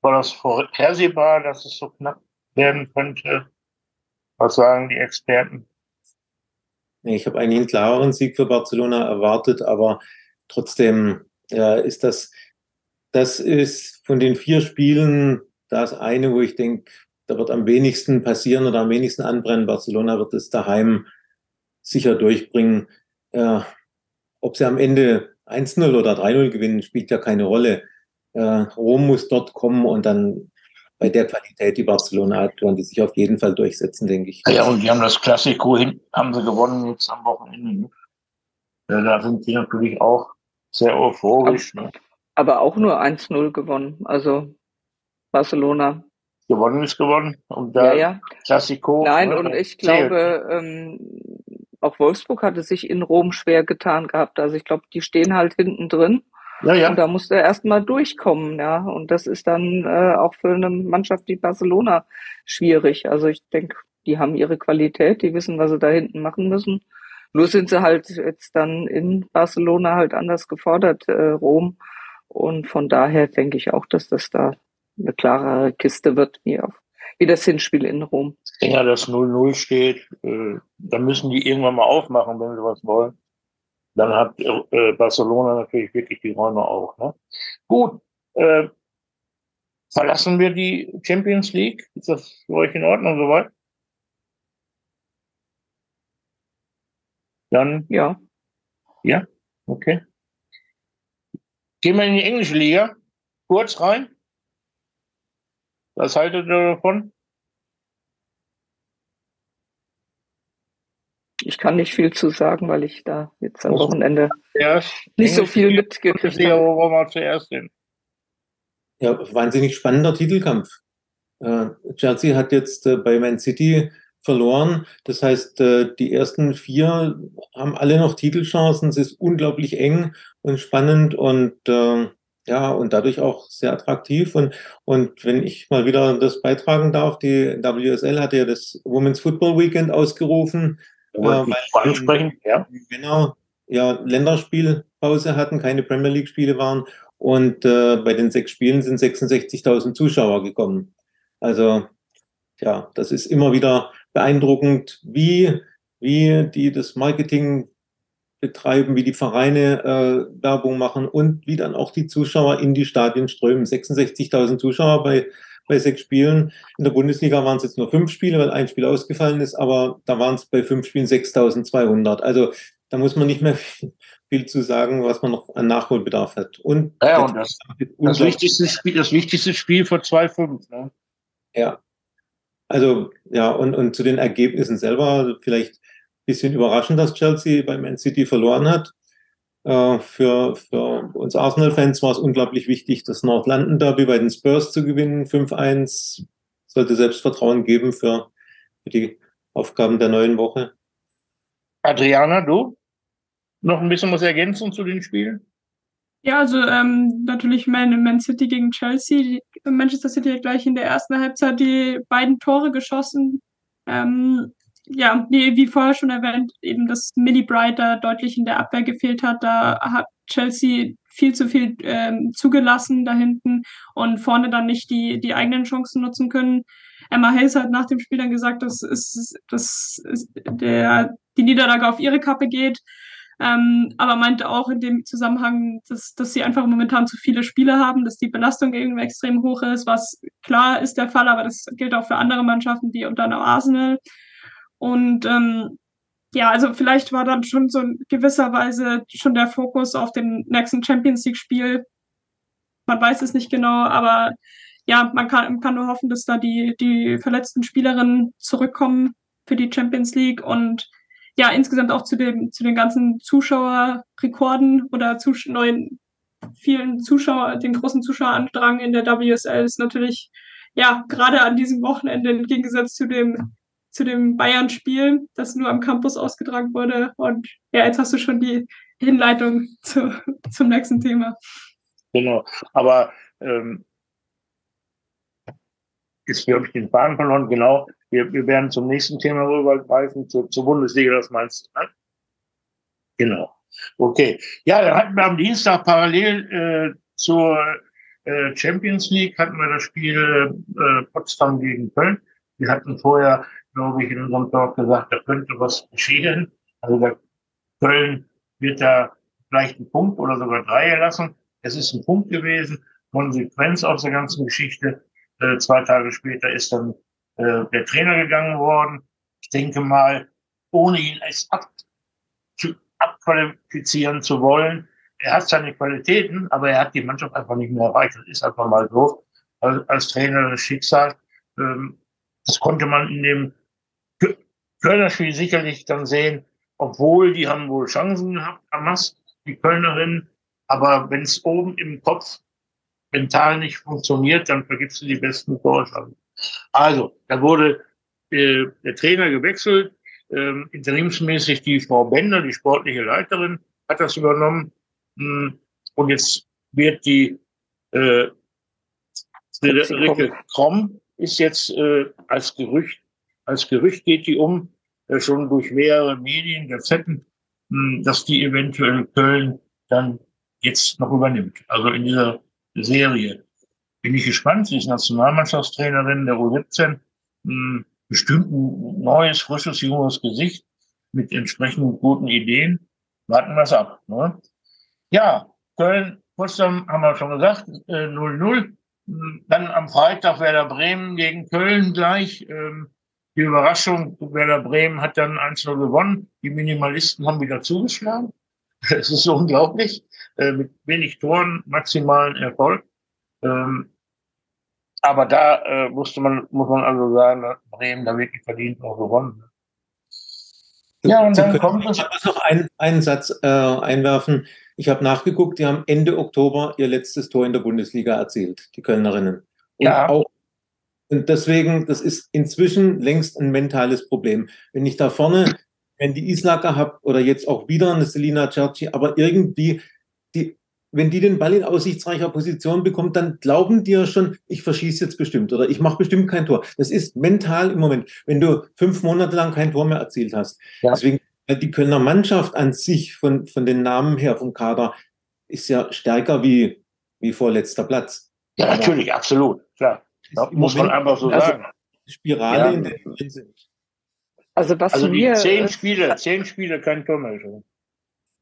B: war das vorhersehbar, dass es so knapp werden könnte? Was sagen die Experten?
E: Ich habe einen klareren Sieg für Barcelona erwartet, aber trotzdem ja, ist das, das ist von den vier Spielen das eine, wo ich denke, da wird am wenigsten passieren oder am wenigsten anbrennen. Barcelona wird es daheim sicher durchbringen. Äh, ob sie am Ende 1-0 oder 3-0 gewinnen, spielt ja keine Rolle. Äh, Rom muss dort kommen und dann bei der Qualität, die Barcelona hat, werden die sich auf jeden Fall durchsetzen, denke ich.
B: Ja, und die haben das Klassiko haben sie gewonnen jetzt am Wochenende. Ja, da sind die natürlich auch sehr euphorisch.
C: Ne? Aber auch nur 1-0 gewonnen. Also Barcelona.
B: Gewonnen ist gewonnen. Und da
C: ja, ja.
B: Klassiko.
C: Nein, ne, und ich glaube, ähm, auch Wolfsburg hatte sich in Rom schwer getan gehabt. Also ich glaube, die stehen halt hinten drin. Ja, ja. Und da musste er erstmal durchkommen, ja. Und das ist dann äh, auch für eine Mannschaft wie Barcelona schwierig. Also ich denke, die haben ihre Qualität, die wissen, was sie da hinten machen müssen. Nur sind sie halt jetzt dann in Barcelona halt anders gefordert, äh, Rom. Und von daher denke ich auch, dass das da eine klarere Kiste wird, wie, auf, wie das Hinspiel in Rom.
B: Ja, das 0-0 steht, äh, dann müssen die irgendwann mal aufmachen, wenn sie was wollen dann hat äh, Barcelona natürlich wirklich die Räume auch. Ne? Gut, äh, verlassen wir die Champions League? Ist das für euch in Ordnung soweit? Dann
C: ja.
B: Ja, okay. Gehen wir in die englische Liga. Kurz rein. Was haltet ihr davon?
C: Ich kann nicht viel zu sagen, weil ich da jetzt am Wochenende nicht so viel mitgekriegt habe.
B: Wo wollen wir zuerst hin?
E: Ja, wahnsinnig spannender Titelkampf. Äh, Chelsea hat jetzt äh, bei Man City verloren. Das heißt, äh, die ersten vier haben alle noch Titelchancen. Es ist unglaublich eng und spannend und äh, ja, und dadurch auch sehr attraktiv. Und, und wenn ich mal wieder das beitragen darf, die WSL hat ja das Women's Football Weekend ausgerufen.
B: Ja, weil ansprechen, ja.
E: Genau, ja, Länderspielpause hatten, keine Premier League-Spiele waren. Und äh, bei den sechs Spielen sind 66.000 Zuschauer gekommen. Also, ja, das ist immer wieder beeindruckend, wie, wie die das Marketing betreiben, wie die Vereine äh, Werbung machen und wie dann auch die Zuschauer in die Stadien strömen. 66.000 Zuschauer bei bei sechs Spielen. In der Bundesliga waren es jetzt nur fünf Spiele, weil ein Spiel ausgefallen ist, aber da waren es bei fünf Spielen 6200. Also da muss man nicht mehr viel, viel, zu sagen, was man noch an Nachholbedarf hat. Und,
B: ja, und das, das, wichtigste Spiel, das wichtigste Spiel vor 2-5. Ne?
E: Ja. Also, ja, und, und zu den Ergebnissen selber vielleicht ein bisschen überraschend, dass Chelsea bei Man City verloren hat. Äh, für, für uns Arsenal-Fans war es unglaublich wichtig, das North London Derby bei den Spurs zu gewinnen. 5-1 sollte Selbstvertrauen geben für, für die Aufgaben der neuen Woche.
B: Adriana, du? Noch ein bisschen was ergänzen zu den Spielen?
D: Ja, also ähm, natürlich Man, Man City gegen Chelsea. Manchester City hat gleich in der ersten Halbzeit die beiden Tore geschossen. Ähm, ja, wie, wie vorher schon erwähnt, eben dass Millie Bright da deutlich in der Abwehr gefehlt hat. Da hat Chelsea viel zu viel ähm, zugelassen da hinten und vorne dann nicht die, die eigenen Chancen nutzen können. Emma Hayes hat nach dem Spiel dann gesagt, dass, ist, dass der, die Niederlage auf ihre Kappe geht. Ähm, aber meinte auch in dem Zusammenhang, dass, dass sie einfach momentan zu viele Spiele haben, dass die Belastung irgendwie extrem hoch ist, was klar ist der Fall, aber das gilt auch für andere Mannschaften, wie unter anderem Arsenal. Und ähm, ja, also vielleicht war dann schon so in gewisser Weise schon der Fokus auf den nächsten Champions League-Spiel. Man weiß es nicht genau, aber ja, man kann, kann nur hoffen, dass da die, die verletzten Spielerinnen zurückkommen für die Champions League und ja, insgesamt auch zu dem, zu den ganzen Zuschauerrekorden oder zu neuen vielen Zuschauer, den großen Zuschauerandrang in der WSL ist natürlich ja gerade an diesem Wochenende im Gegensatz zu dem zu dem Bayern-Spiel, das nur am Campus ausgetragen wurde. Und ja, jetzt hast du schon die Hinleitung zu, zum nächsten Thema.
B: Genau, aber ähm, jetzt habe ich den Faden verloren. Genau, wir, wir werden zum nächsten Thema rübergreifen, zur, zur Bundesliga, das meinst du? Ne? Genau. Okay. Ja, dann hatten wir am Dienstag parallel äh, zur äh, Champions League hatten wir das Spiel äh, Potsdam gegen Köln. Wir hatten vorher glaube ich, in unserem Talk gesagt, da könnte was geschehen. Also der Köln wird da vielleicht einen Punkt oder sogar drei erlassen. Es ist ein Punkt gewesen. Konsequenz aus der ganzen Geschichte. Äh, zwei Tage später ist dann äh, der Trainer gegangen worden. Ich denke mal, ohne ihn als ab, zu, abqualifizieren zu wollen, er hat seine Qualitäten, aber er hat die Mannschaft einfach nicht mehr erreicht. Das ist einfach mal so. Als, als Trainer das Schicksal. Ähm, das konnte man in dem Kölner Spiel sicherlich dann sehen, obwohl die haben wohl Chancen gehabt, Hamas, die Kölnerin. Aber wenn es oben im Kopf mental nicht funktioniert, dann vergibst du die besten Torchancen. Also, da wurde äh, der Trainer gewechselt, äh, interimsmäßig die Frau Bender, die sportliche Leiterin, hat das übernommen. Hm, und jetzt wird die äh, Friederike Kromm ist jetzt äh, als Gerücht, als Gerücht geht die um, äh, schon durch mehrere Medien, Gazetten, mh, dass die eventuell Köln dann jetzt noch übernimmt. Also in dieser Serie. Bin ich gespannt. Sie ist Nationalmannschaftstrainerin der U17. Mh, bestimmt ein neues, frisches, junges Gesicht mit entsprechend guten Ideen. Warten wir es ab. Ne? Ja, Köln, Potsdam haben wir schon gesagt, 0-0. Äh, dann am Freitag Werder Bremen gegen Köln gleich. Ähm, die Überraschung, Werder Bremen hat dann 1-0 gewonnen. Die Minimalisten haben wieder zugeschlagen. Es ist unglaublich. Äh, mit wenig Toren, maximalen Erfolg. Ähm, aber da äh, musste man, muss man also sagen, Bremen da wirklich verdient auch gewonnen.
E: Ja, und dann kommt es. Ich muss noch einen, einen Satz äh, einwerfen. Ich habe nachgeguckt, die haben Ende Oktober ihr letztes Tor in der Bundesliga erzielt, die Kölnerinnen. Und
B: ja.
E: Auch, und deswegen, das ist inzwischen längst ein mentales Problem. Wenn ich da vorne, wenn die Islacker habe oder jetzt auch wieder eine Selina Cerci, aber irgendwie, wenn die den Ball in aussichtsreicher Position bekommt, dann glauben die ja schon, ich verschieße jetzt bestimmt oder ich mache bestimmt kein Tor. Das ist mental im Moment, wenn du fünf Monate lang kein Tor mehr erzielt hast. Ja. Deswegen die Kölner Mannschaft an sich von, von den Namen her vom Kader ist ja stärker wie, wie vorletzter Platz.
B: Ja, Aber natürlich, absolut, klar. Das muss man einfach so also, sagen.
E: Spirale, ja. in der sind.
B: Also, was also mir, zehn Spiele, zehn Spiele kein Tor mehr.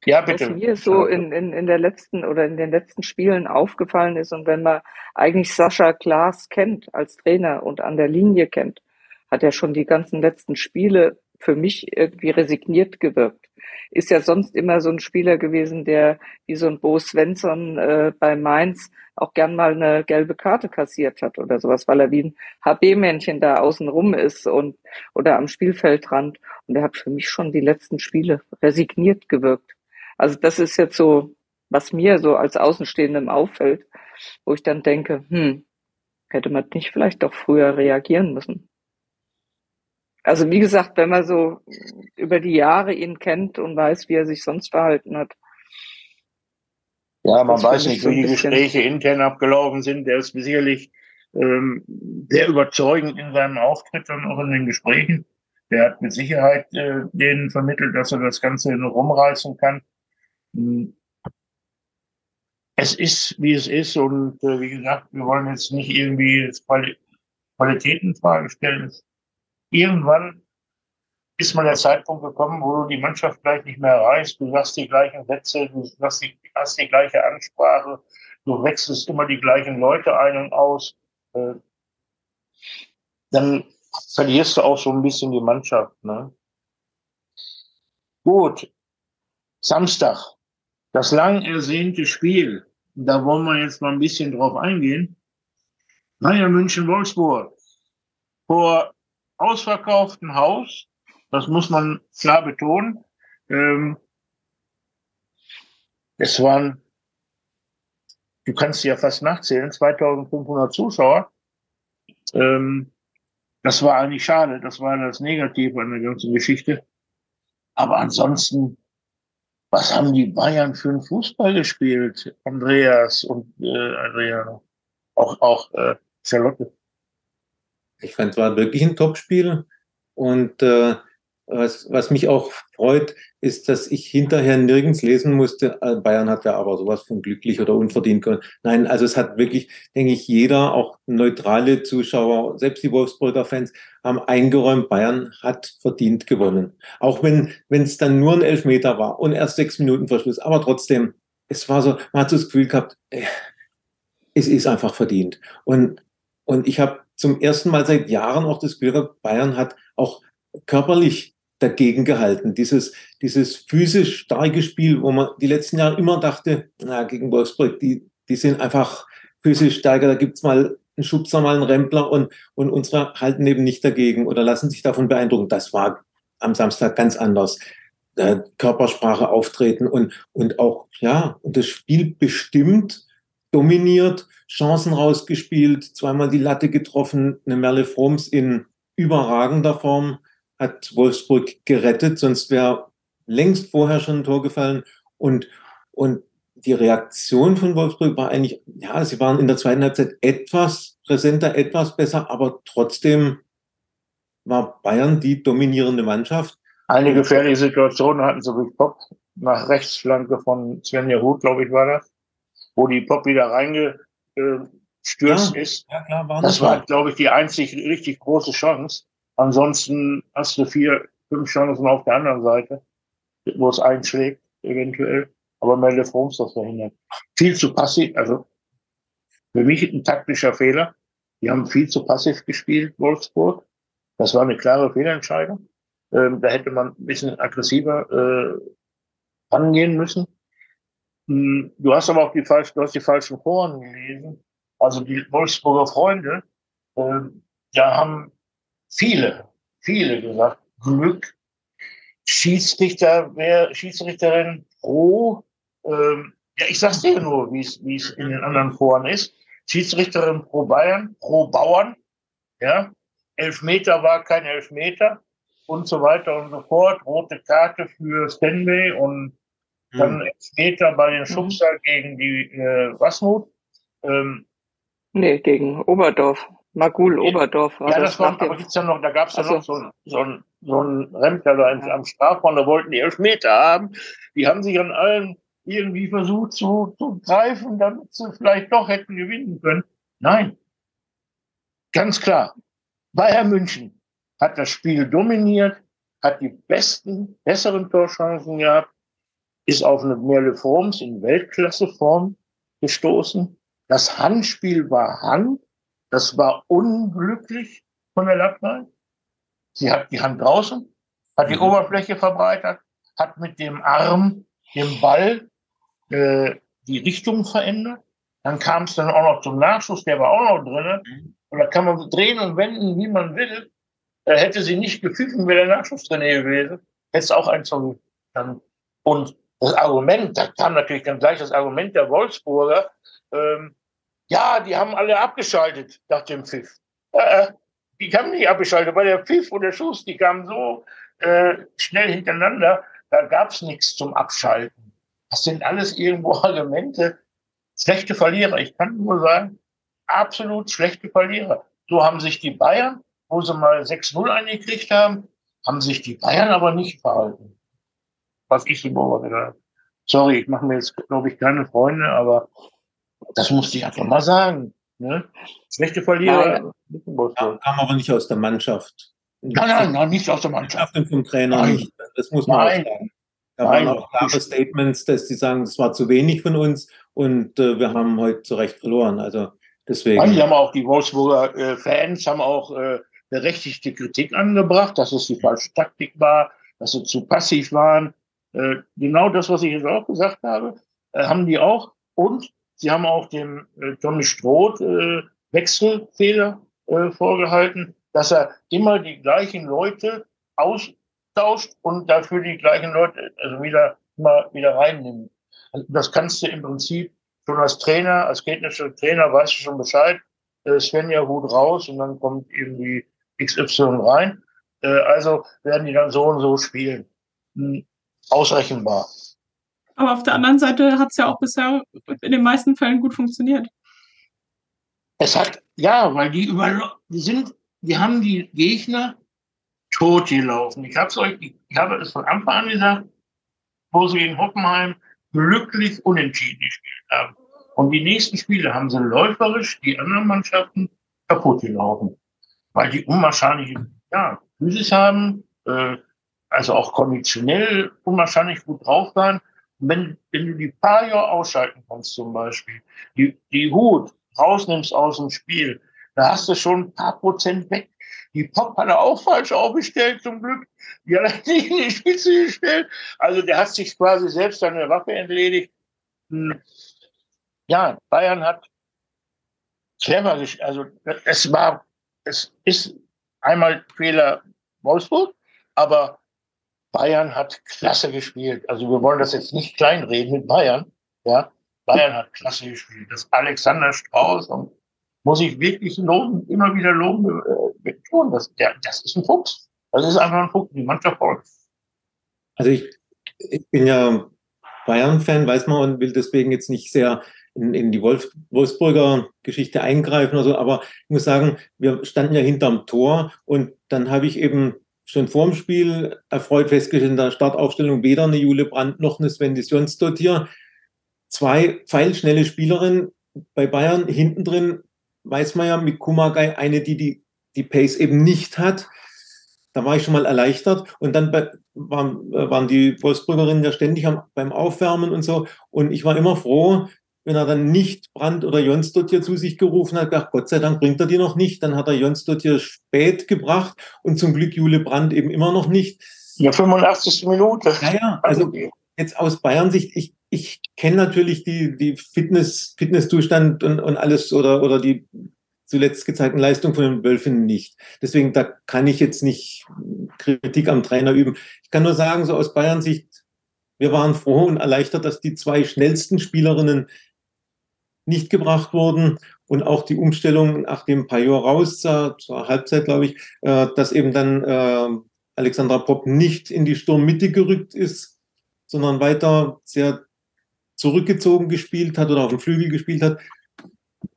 C: Ja, bitte. Was mir so in, in, in der letzten oder in den letzten Spielen aufgefallen ist und wenn man eigentlich Sascha Klaas kennt als Trainer und an der Linie kennt, hat er schon die ganzen letzten Spiele für mich irgendwie resigniert gewirkt. Ist ja sonst immer so ein Spieler gewesen, der wie so ein Bo Svensson äh, bei Mainz auch gern mal eine gelbe Karte kassiert hat oder sowas, weil er wie ein HB-Männchen da außen rum ist und oder am Spielfeldrand. Und er hat für mich schon die letzten Spiele resigniert gewirkt. Also das ist jetzt so, was mir so als Außenstehendem auffällt, wo ich dann denke, hm, hätte man nicht vielleicht doch früher reagieren müssen. Also wie gesagt, wenn man so über die Jahre ihn kennt und weiß, wie er sich sonst verhalten hat.
B: Ja, man weiß nicht, wie die Gespräche intern abgelaufen sind. Der ist sicherlich ähm, sehr überzeugend in seinem Auftritt und auch in den Gesprächen. Der hat mit Sicherheit äh, denen vermittelt, dass er das Ganze noch rumreißen kann. Hm. Es ist, wie es ist und äh, wie gesagt, wir wollen jetzt nicht irgendwie Quali Qualitätenfragen stellen irgendwann ist mal der Zeitpunkt gekommen, wo du die Mannschaft vielleicht nicht mehr erreichst. Du hast die gleichen Sätze, du hast die, hast die gleiche Ansprache, du wechselst immer die gleichen Leute ein und aus. Äh, dann verlierst du auch so ein bisschen die Mannschaft. Ne? Gut, Samstag, das lang ersehnte Spiel. Da wollen wir jetzt mal ein bisschen drauf eingehen. Naja, München-Wolfsburg. Vor ausverkauften Haus, das muss man klar betonen. Ähm, es waren, du kannst ja fast nachzählen, 2500 Zuschauer. Ähm, das war eigentlich schade, das war das Negative an der ganzen Geschichte. Aber ansonsten, was haben die Bayern für einen Fußball gespielt? Andreas und äh, Andrea, auch, auch äh, Charlotte.
E: Ich fand, es war wirklich ein Topspiel. Und äh, was, was mich auch freut, ist, dass ich hinterher nirgends lesen musste, äh, Bayern hat ja aber sowas von glücklich oder unverdient können. Nein, also es hat wirklich, denke ich, jeder, auch neutrale Zuschauer, selbst die Wolfsburger Fans, haben eingeräumt, Bayern hat verdient gewonnen. Auch wenn es dann nur ein Elfmeter war und erst sechs Minuten Verschluss. Aber trotzdem, es war so, man hat so das Gefühl gehabt, äh, es ist einfach verdient. Und, und ich habe zum ersten Mal seit Jahren auch das Gefühl gehabt, Bayern hat auch körperlich dagegen gehalten. Dieses, dieses physisch starke Spiel, wo man die letzten Jahre immer dachte, na, gegen Wolfsburg, die, die sind einfach physisch stärker, da gibt's mal einen Schubser, mal einen Rempler und, und unsere halten eben nicht dagegen oder lassen sich davon beeindrucken. Das war am Samstag ganz anders. Äh, Körpersprache auftreten und, und auch, ja, das Spiel bestimmt, dominiert, Chancen rausgespielt, zweimal die Latte getroffen, eine Merle Froms in überragender Form hat Wolfsburg gerettet, sonst wäre längst vorher schon ein Tor gefallen. Und, und die Reaktion von Wolfsburg war eigentlich, ja, sie waren in der zweiten Halbzeit etwas präsenter, etwas besser, aber trotzdem war Bayern die dominierende Mannschaft.
B: Eine gefährliche Situation hatten sie durch Pop nach Rechtsflanke von Svenja Huth, glaube ich, war das, wo die Pop wieder reingestürzt ja, ist. Ja, klar, war das war, glaube ich, die einzig richtig große Chance. Ansonsten hast du vier, fünf Chancen auf der anderen Seite, wo es einschlägt, eventuell. Aber Melde Froms das verhindert. Viel zu passiv, also für mich ein taktischer Fehler. Die haben viel zu passiv gespielt, Wolfsburg. Das war eine klare Fehlentscheidung. Ähm, da hätte man ein bisschen aggressiver äh, angehen müssen. Hm, du hast aber auch die falschen, du hast die falschen Foren gelesen. Also die Wolfsburger Freunde, äh, da haben viele, viele gesagt, Glück, Schiedsrichter, wer, Schiedsrichterin pro, ähm, ja, ich sag's dir nur, wie es wie es in den anderen Foren ist. Schiedsrichterin pro Bayern, pro Bauern, ja. Elfmeter war kein Elfmeter und so weiter und so fort. Rote Karte für Stanley und dann mhm. Elfmeter bei den mhm. Schubser mhm. gegen die äh, Wasmut.
C: Ähm, nee, gegen Oberdorf. Magul Oberdorf
B: war ja, das, das war, aber gibt's ja noch, da gab es ja noch so, ein, so, ein, so ein Rempler da ja. am Strafraum, da wollten die Elfmeter haben. Die haben sich an allen irgendwie versucht zu, zu greifen, damit sie vielleicht doch hätten gewinnen können. Nein. Ganz klar. Bayern München hat das Spiel dominiert, hat die besten, besseren Torchancen gehabt, ist auf eine Merle Forms in Weltklasseform gestoßen. Das Handspiel war Hand, das war unglücklich von der Lackwahl. Sie hat die Hand draußen, hat die mhm. Oberfläche verbreitert, hat mit dem Arm, dem Ball, äh, die Richtung verändert. Dann kam es dann auch noch zum Nachschuss, der war auch noch drin. Mhm. Und da kann man drehen und wenden, wie man will. Da hätte sie nicht gepfiffen, wäre der Nachschuss drin gewesen. Hätte es auch ein dann, und das Argument, da kam natürlich dann gleich das Argument der Wolfsburger, ähm, ja, die haben alle abgeschaltet nach dem Pfiff. Äh, die haben nicht abgeschaltet, weil der Pfiff und der Schuss, die kamen so äh, schnell hintereinander, da gab es nichts zum Abschalten. Das sind alles irgendwo Argumente. Schlechte Verlierer. Ich kann nur sagen, absolut schlechte Verlierer. So haben sich die Bayern, wo sie mal 6-0 eingekriegt haben, haben sich die Bayern aber nicht verhalten. Was ich so beobachtet habe. Sorry, ich mache mir jetzt, glaube ich, keine Freunde, aber das musste ich einfach mal sagen. Ne? Schlechte Verlierer.
E: Ja, kam aber nicht aus der Mannschaft.
B: Nein, nein, nein, nicht aus der Mannschaft.
E: Vom Trainer nein. nicht. Das muss man nein. auch sagen. Da nein. waren auch klare Statements, dass die sagen, das war zu wenig von uns und äh, wir haben heute zu Recht verloren. Also deswegen.
B: Nein, die haben auch die Wolfsburger äh, Fans haben auch äh, berechtigte Kritik angebracht, dass es die falsche Taktik war, dass sie zu passiv waren. Äh, genau das, was ich jetzt auch gesagt habe, äh, haben die auch. Und Sie haben auch dem äh, Tommy Stroth äh, Wechselfehler äh, vorgehalten, dass er immer die gleichen Leute austauscht und dafür die gleichen Leute also wieder immer wieder reinnimmt. Das kannst du im Prinzip schon als Trainer, als gegnerischer Trainer weißt du schon Bescheid. Äh, Svenja Hut raus und dann kommt irgendwie XY rein. Äh, also werden die dann so und so spielen. Hm, ausrechenbar.
D: Aber auf der anderen Seite hat es ja auch bisher in den meisten Fällen gut funktioniert.
B: Es hat, ja, weil die über, die sind, die haben die Gegner tot gelaufen. Ich habe es euch, ich habe es von Anfang an gesagt, wo sie in Hockenheim glücklich unentschieden gespielt haben. Und die nächsten Spiele haben sie läuferisch die anderen Mannschaften kaputt gelaufen. Weil die unwahrscheinliche ja, Physis haben, äh, also auch konditionell unwahrscheinlich gut drauf waren. Wenn, wenn du die Jahre ausschalten kannst zum Beispiel, die, die Hut rausnimmst aus dem Spiel, da hast du schon ein paar Prozent weg. Die Pop hat er auch falsch aufgestellt, zum Glück. Die hat er nicht in die Spitze gestellt. Also der hat sich quasi selbst seine Waffe entledigt. Hm. Ja, Bayern hat clever. Also es war, es ist einmal Fehler Wolfsburg, aber Bayern hat klasse gespielt. Also wir wollen das jetzt nicht kleinreden mit Bayern. Ja, Bayern hat klasse gespielt. Das Alexander Strauß und muss ich wirklich loben, immer wieder loben, äh, betonen. Das, der, das ist ein Fuchs. Das ist einfach ein Fuchs, die Mannschaft folgt.
E: Also ich, ich bin ja Bayern-Fan, weiß man, und will deswegen jetzt nicht sehr in, in die Wolf, Wolfsburger Geschichte eingreifen oder so, aber ich muss sagen, wir standen ja hinterm Tor und dann habe ich eben schon vor dem Spiel erfreut festgestellt, in der Startaufstellung weder eine Jule Brandt noch eine Sven Jons dort hier. Zwei pfeilschnelle Spielerinnen bei Bayern, hinten drin weiß man ja mit Kumagai eine, die, die die Pace eben nicht hat. Da war ich schon mal erleichtert. Und dann bei, waren, waren die Wolfsburgerinnen ja ständig am, beim Aufwärmen und so. Und ich war immer froh, wenn er dann nicht Brandt oder Jonsdott hier zu sich gerufen hat, ach Gott sei Dank bringt er die noch nicht. Dann hat er Jonsdott hier spät gebracht und zum Glück Jule Brandt eben immer noch nicht.
B: Ja, 85. Minute.
E: Naja, also jetzt aus Bayern Sicht, ich, ich kenne natürlich die, die Fitness, Fitnesszustand und, und alles oder, oder die zuletzt gezeigten Leistungen von den Wölfen nicht. Deswegen, da kann ich jetzt nicht Kritik am Trainer üben. Ich kann nur sagen, so aus Bayern Sicht, wir waren froh und erleichtert, dass die zwei schnellsten Spielerinnen nicht gebracht wurden und auch die Umstellung nach dem Pajor raus zur, Halbzeit, glaube ich, äh, dass eben dann äh, Alexandra Popp nicht in die Sturmmitte gerückt ist, sondern weiter sehr zurückgezogen gespielt hat oder auf dem Flügel gespielt hat,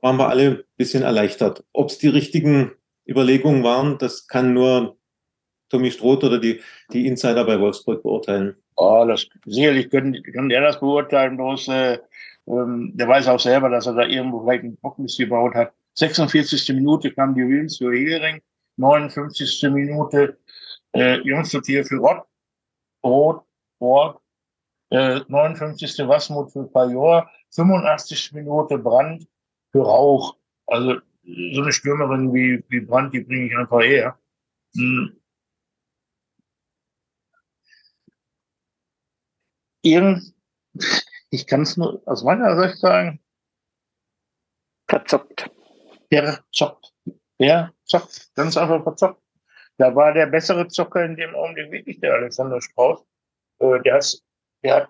E: waren wir alle ein bisschen erleichtert. Ob es die richtigen Überlegungen waren, das kann nur Tommy Stroth oder die, die Insider bei Wolfsburg beurteilen.
B: Oh, das sicherlich können, können er das beurteilen, bloß äh, ähm, der weiß auch selber, dass er da irgendwo vielleicht einen Bockmist gebaut hat. 46. Minute kam die Wilms für Hering, 59. Minute äh, Jungsortier für Rott, Rot, Borg, äh, 59. Wasmut für Pajor, 85. Minute Brand für Rauch. Also so eine Stürmerin wie, wie Brand, die bringe ich einfach her. Hm. Irgend, ich kann es nur aus meiner Sicht sagen.
C: Verzockt.
B: Verzockt. Verzockt. Ganz einfach verzockt. Da war der bessere Zocker in dem Augenblick wirklich der Alexander Strauß. Äh, der, hat, der hat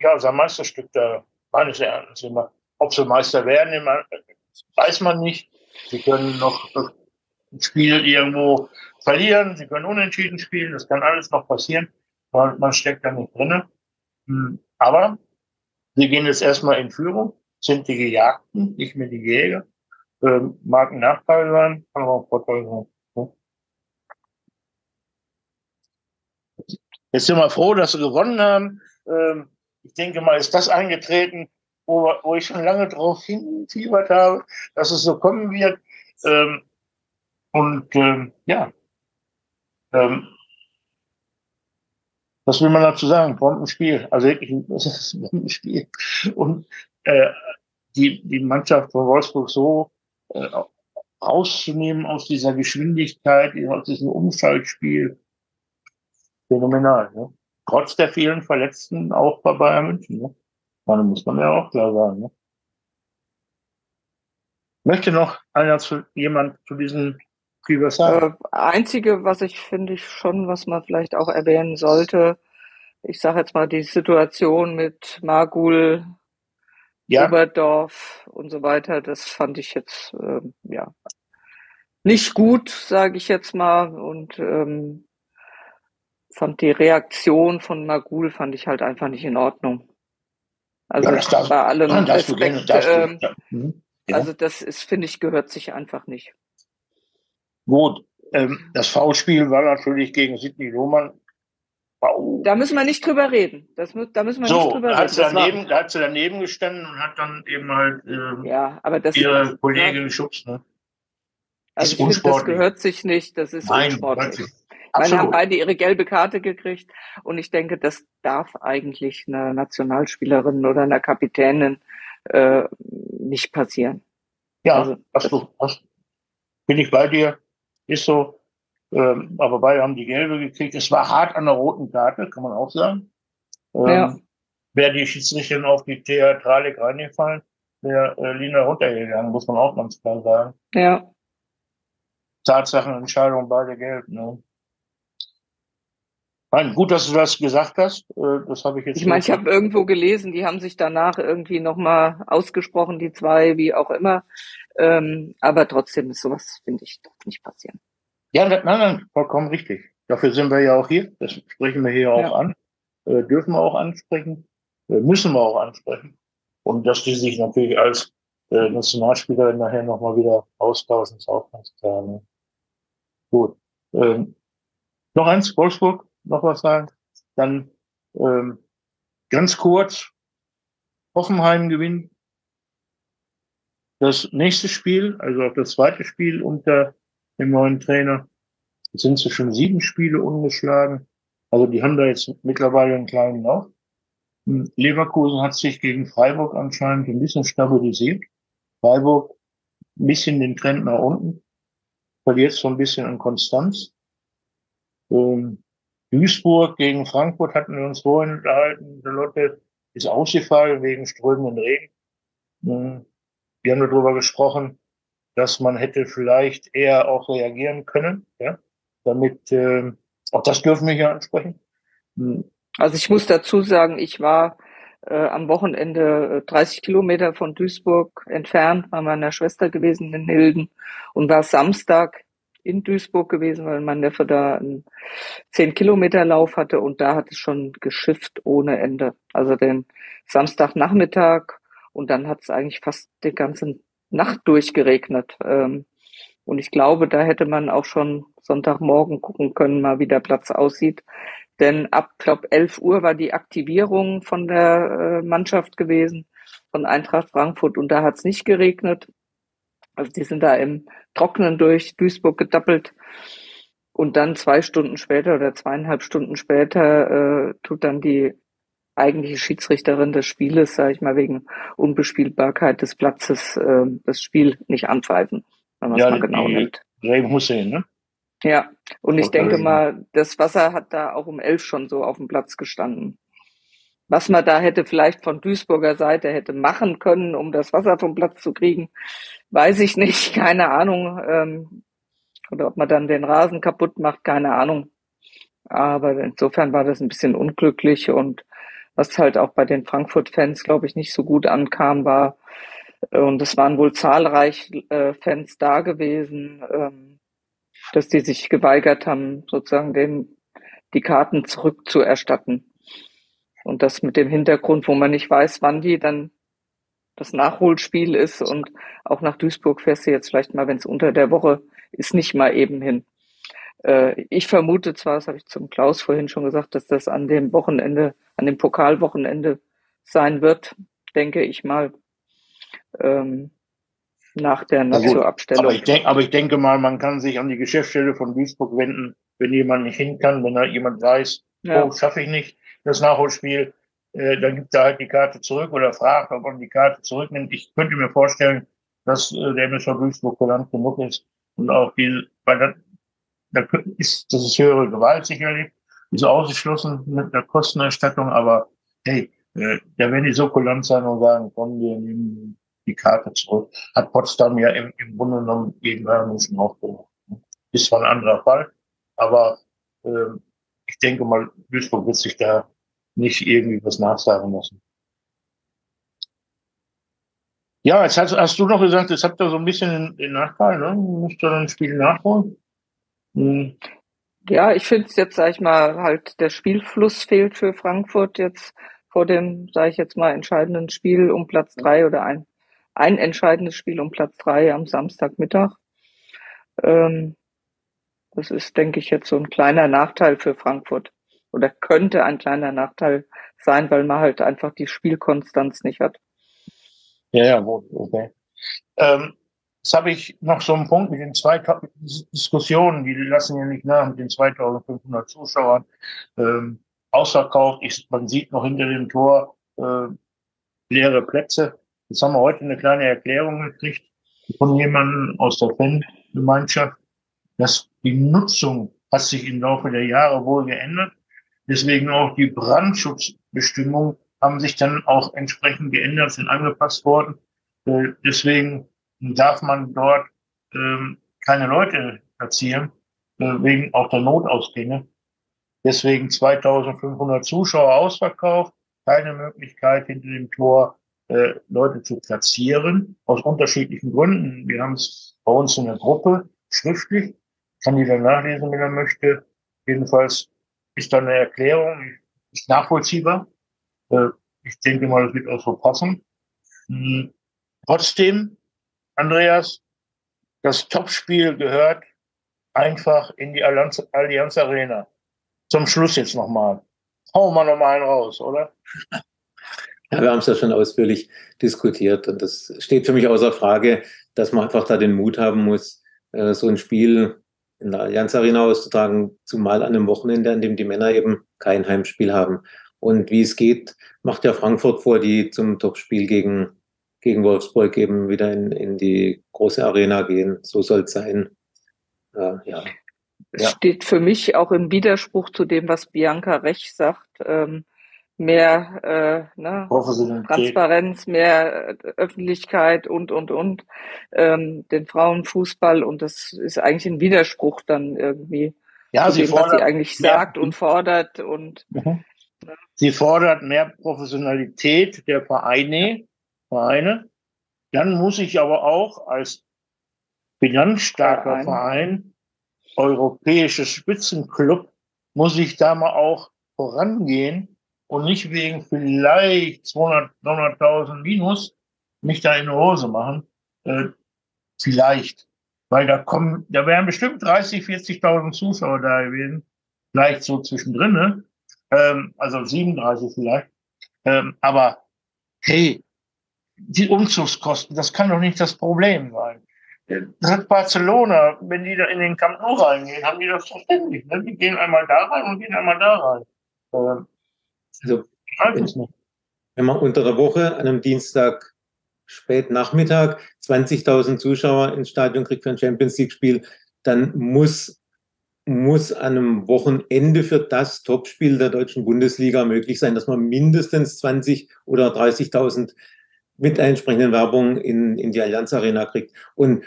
B: ja sein Meisterstück da meines Erachtens immer. Ob sie Meister werden, weiß man nicht. Sie können noch ein Spiel irgendwo verlieren, sie können unentschieden spielen, das kann alles noch passieren, weil man steckt da nicht drin. Hm, aber Sie gehen jetzt erstmal in Führung, sind die Gejagten, nicht mehr die Jäger. Ähm, mag ein Nachteil sein, kann aber auch Vorteil sein. Ne? Jetzt sind wir froh, dass sie gewonnen haben. Ähm, ich denke mal, ist das eingetreten, wo, wo ich schon lange drauf hinfiebert habe, dass es so kommen wird. Ähm, und ähm, ja, ähm, was will man dazu sagen? Bombenspiel. Also wirklich ein Bombenspiel. Und äh, die, die Mannschaft von Wolfsburg so äh, rauszunehmen aus dieser Geschwindigkeit, aus diesem Umschaltspiel. Phänomenal. Ne? Trotz der vielen Verletzten auch bei Bayern München. Ne? Das muss man ja auch klar sagen. Ne? Möchte noch einer zu, jemand zu diesem?
C: Äh, einzige, was ich finde ich schon, was man vielleicht auch erwähnen sollte, ich sage jetzt mal die Situation mit Margul, ja. Oberdorf und so weiter, das fand ich jetzt äh, ja nicht gut, sage ich jetzt mal. Und ähm, fand die Reaktion von Magul fand ich halt einfach nicht in Ordnung. Also ja, darf, bei allem Respekt, ähm, ja. Mhm. also das ist, finde ich, gehört sich einfach nicht.
B: Gut, ähm, das V-Spiel war natürlich gegen Sidney Lohmann.
C: Wow. Da müssen wir nicht drüber reden. Das, da müssen wir so, nicht drüber
B: reden. Daneben, da hat sie daneben gestanden und hat dann eben halt ähm,
C: ja, aber das,
B: ihre Kollegin ja. geschubst. Ne?
C: Also ich finde, das gehört sich nicht. Das ist Nein, unsportlich. Weil haben beide ihre gelbe Karte gekriegt und ich denke, das darf eigentlich einer Nationalspielerin oder einer Kapitänin äh, nicht passieren.
B: Ja, also, hast du, hast, bin ich bei dir, ist so. Ähm, aber beide haben die gelbe gekriegt. Es war hart an der roten Karte, kann man auch sagen. Ähm, ja. Wäre die Schiedsrichterin auf die Theatralik reingefallen, wäre äh, Lina runtergegangen, muss man auch ganz klar sagen.
C: Ja.
B: Tatsachenentscheidung beide gelb. Ne? Nein, gut, dass du das gesagt hast. Äh, das habe ich jetzt.
C: Ich meine, ich habe irgendwo gelesen, die haben sich danach irgendwie nochmal ausgesprochen, die zwei, wie auch immer. Ähm, aber trotzdem ist sowas, finde ich, darf nicht passieren.
B: Ja, nein, nein, vollkommen richtig. Dafür sind wir ja auch hier. Das sprechen wir hier auch ja. an. Äh, dürfen wir auch ansprechen. Äh, müssen wir auch ansprechen. Und dass die sich natürlich als äh, Nationalspieler nachher nochmal wieder austauschen, ist auch ganz klar. Ne? Gut. Ähm, noch eins, Wolfsburg noch was sagen. Dann ähm, ganz kurz, Hoffenheim gewinnt das nächste Spiel, also auch das zweite Spiel unter dem neuen Trainer. Sind sie schon sieben Spiele ungeschlagen. Also die haben da jetzt mittlerweile einen kleinen Lauf. Hm, Leverkusen hat sich gegen Freiburg anscheinend ein bisschen stabilisiert. Freiburg ein bisschen den Trend nach unten, verliert so ein bisschen an Konstanz. Ähm, Duisburg gegen Frankfurt hatten wir uns vorhin unterhalten. Der Lotte ist ausgefallen wegen strömenden Regen. Hm. Wir haben darüber gesprochen, dass man hätte vielleicht eher auch reagieren können, ja, damit, äh, auch das dürfen wir hier ansprechen.
C: Also ich muss dazu sagen, ich war äh, am Wochenende 30 äh, Kilometer von Duisburg entfernt bei meiner Schwester gewesen in Hilden und war Samstag in Duisburg gewesen, weil mein Neffe da einen 10 Kilometer Lauf hatte und da hat es schon geschifft ohne Ende. Also den Samstagnachmittag und dann hat es eigentlich fast die ganze Nacht durchgeregnet. Ähm, und ich glaube, da hätte man auch schon Sonntagmorgen gucken können, mal wie der Platz aussieht. Denn ab, glaub, 11 Uhr war die Aktivierung von der äh, Mannschaft gewesen, von Eintracht Frankfurt. Und da hat es nicht geregnet. Also die sind da im Trocknen durch Duisburg gedappelt. Und dann zwei Stunden später oder zweieinhalb Stunden später äh, tut dann die eigentliche Schiedsrichterin des Spieles, sage ich mal, wegen Unbespielbarkeit des Platzes äh, das Spiel nicht anpfeifen, wenn man es ja, mal genau nimmt.
B: Rehm Hussein, ne?
C: Ja, und ich denke mal, das Wasser hat da auch um elf schon so auf dem Platz gestanden. Was man da hätte vielleicht von Duisburger Seite hätte machen können, um das Wasser vom Platz zu kriegen, weiß ich nicht, keine Ahnung. Ähm, oder ob man dann den Rasen kaputt macht, keine Ahnung. Aber insofern war das ein bisschen unglücklich und was halt auch bei den Frankfurt-Fans, glaube ich, nicht so gut ankam, war, und es waren wohl zahlreich äh, Fans da gewesen, ähm, dass die sich geweigert haben, sozusagen den, die Karten zurückzuerstatten. Und das mit dem Hintergrund, wo man nicht weiß, wann die dann das Nachholspiel ist und auch nach Duisburg fährst du jetzt vielleicht mal, wenn es unter der Woche ist, nicht mal eben hin. Äh, ich vermute zwar, das habe ich zum Klaus vorhin schon gesagt, dass das an dem Wochenende, an dem Pokalwochenende sein wird, denke ich mal, ähm, nach der Nazio-Abstellung.
B: Aber, ich denk, aber ich denke mal, man kann sich an die Geschäftsstelle von Duisburg wenden, wenn jemand nicht hin kann, wenn da jemand weiß, ja. oh, schaffe ich nicht das Nachholspiel, äh, dann gibt er halt die Karte zurück oder fragt, ob man die Karte zurücknimmt. Ich könnte mir vorstellen, dass äh, der MSV Duisburg kulant genug ist und auch die, weil da, da ist, das ist höhere Gewalt sicherlich, ist ausgeschlossen mit einer Kostenerstattung, aber hey, äh, da werden die so kulant sein und sagen, komm, wir nehmen die Karte zurück. Hat Potsdam ja im, im Grunde genommen gegen Bayern schon auch gemacht. Ist zwar ein anderer Fall, aber äh, ich denke mal, Duisburg wird sich da nicht irgendwie was nachsagen müssen. Ja, jetzt hast, hast, du noch gesagt, jetzt habt ihr so ein bisschen den, Nachteil, ne? Müsst ihr dann ein Spiel nachholen?
C: Hm. Ja, ich finde es jetzt, sag ich mal, halt der Spielfluss fehlt für Frankfurt jetzt vor dem, sage ich jetzt mal, entscheidenden Spiel um Platz drei oder ein, ein entscheidendes Spiel um Platz drei am Samstagmittag. Ähm, Das ist, denke ich, jetzt so ein kleiner Nachteil für Frankfurt oder könnte ein kleiner Nachteil sein, weil man halt einfach die Spielkonstanz nicht hat.
B: Ja, ja, okay. Ähm, jetzt habe ich noch so einen Punkt mit den zwei Diskussionen, die lassen ja nicht nach mit den 2500 Zuschauern. Ähm, ausverkauft, ich, man sieht noch hinter dem Tor äh, leere Plätze. Jetzt haben wir heute eine kleine Erklärung gekriegt von jemandem aus der Fangemeinschaft, dass die Nutzung hat sich im Laufe der Jahre wohl geändert. Deswegen auch die Brandschutzbestimmungen haben sich dann auch entsprechend geändert, sind angepasst worden. Äh, deswegen darf man dort ähm, keine Leute platzieren, äh, wegen auch der Notausgänge. Deswegen 2500 Zuschauer ausverkauft, keine Möglichkeit hinter dem Tor äh, Leute zu platzieren, aus unterschiedlichen Gründen. Wir haben es bei uns in der Gruppe schriftlich, kann jeder nachlesen, wenn er möchte. Jedenfalls ist da eine Erklärung, ist nachvollziehbar. Äh, ich denke mal, das wird auch so passen. Hm. Trotzdem, Andreas, das Topspiel gehört einfach in die Allianz, Allianz Arena. Zum Schluss jetzt nochmal. Hauen wir nochmal einen raus, oder?
E: Ja, wir haben es ja schon ausführlich diskutiert und das steht für mich außer Frage, dass man einfach da den Mut haben muss, äh, so ein Spiel in der Allianz Arena auszutragen, zumal an einem Wochenende, an dem die Männer eben kein Heimspiel haben. Und wie es geht, macht ja Frankfurt vor, die zum Topspiel gegen, gegen Wolfsburg eben wieder in, in die große Arena gehen. So soll es sein.
C: Äh, ja. Es ja. steht für mich auch im Widerspruch zu dem, was Bianca Rech sagt. Ähm, mehr äh, ne, Transparenz, mehr äh, Öffentlichkeit und, und, und, ähm, den Frauenfußball. Und das ist eigentlich ein Widerspruch dann irgendwie
B: ja,
C: zu dem, fordert, was sie eigentlich sagt und fordert. Und,
B: mhm. Sie fordert mehr Professionalität der Vereine, Vereine. Dann muss ich aber auch als finanzstarker Verein, Verein europäisches Spitzenclub, muss ich da mal auch vorangehen und nicht wegen vielleicht 200, 300.000 Minus mich da in die Hose machen. Äh, vielleicht. Weil da kommen, da wären bestimmt 30, 40.000 Zuschauer da gewesen. Vielleicht so zwischendrin, ne? Ähm, also 37 vielleicht. Ähm, aber hey, die Umzugskosten, das kann doch nicht das Problem sein. Das hat Barcelona, wenn die da in den Camp Nou reingehen, haben die das verständlich. Ne? Die gehen einmal da rein und gehen einmal da rein. Ähm,
E: also, wenn, wenn man unter der Woche an einem Dienstag spät Nachmittag 20.000 Zuschauer ins Stadion kriegt für ein Champions League Spiel, dann muss, muss an einem Wochenende für das Topspiel der deutschen Bundesliga möglich sein, dass man mindestens 20 oder 30.000 mit der entsprechenden Werbung in, in die Allianz Arena kriegt. Und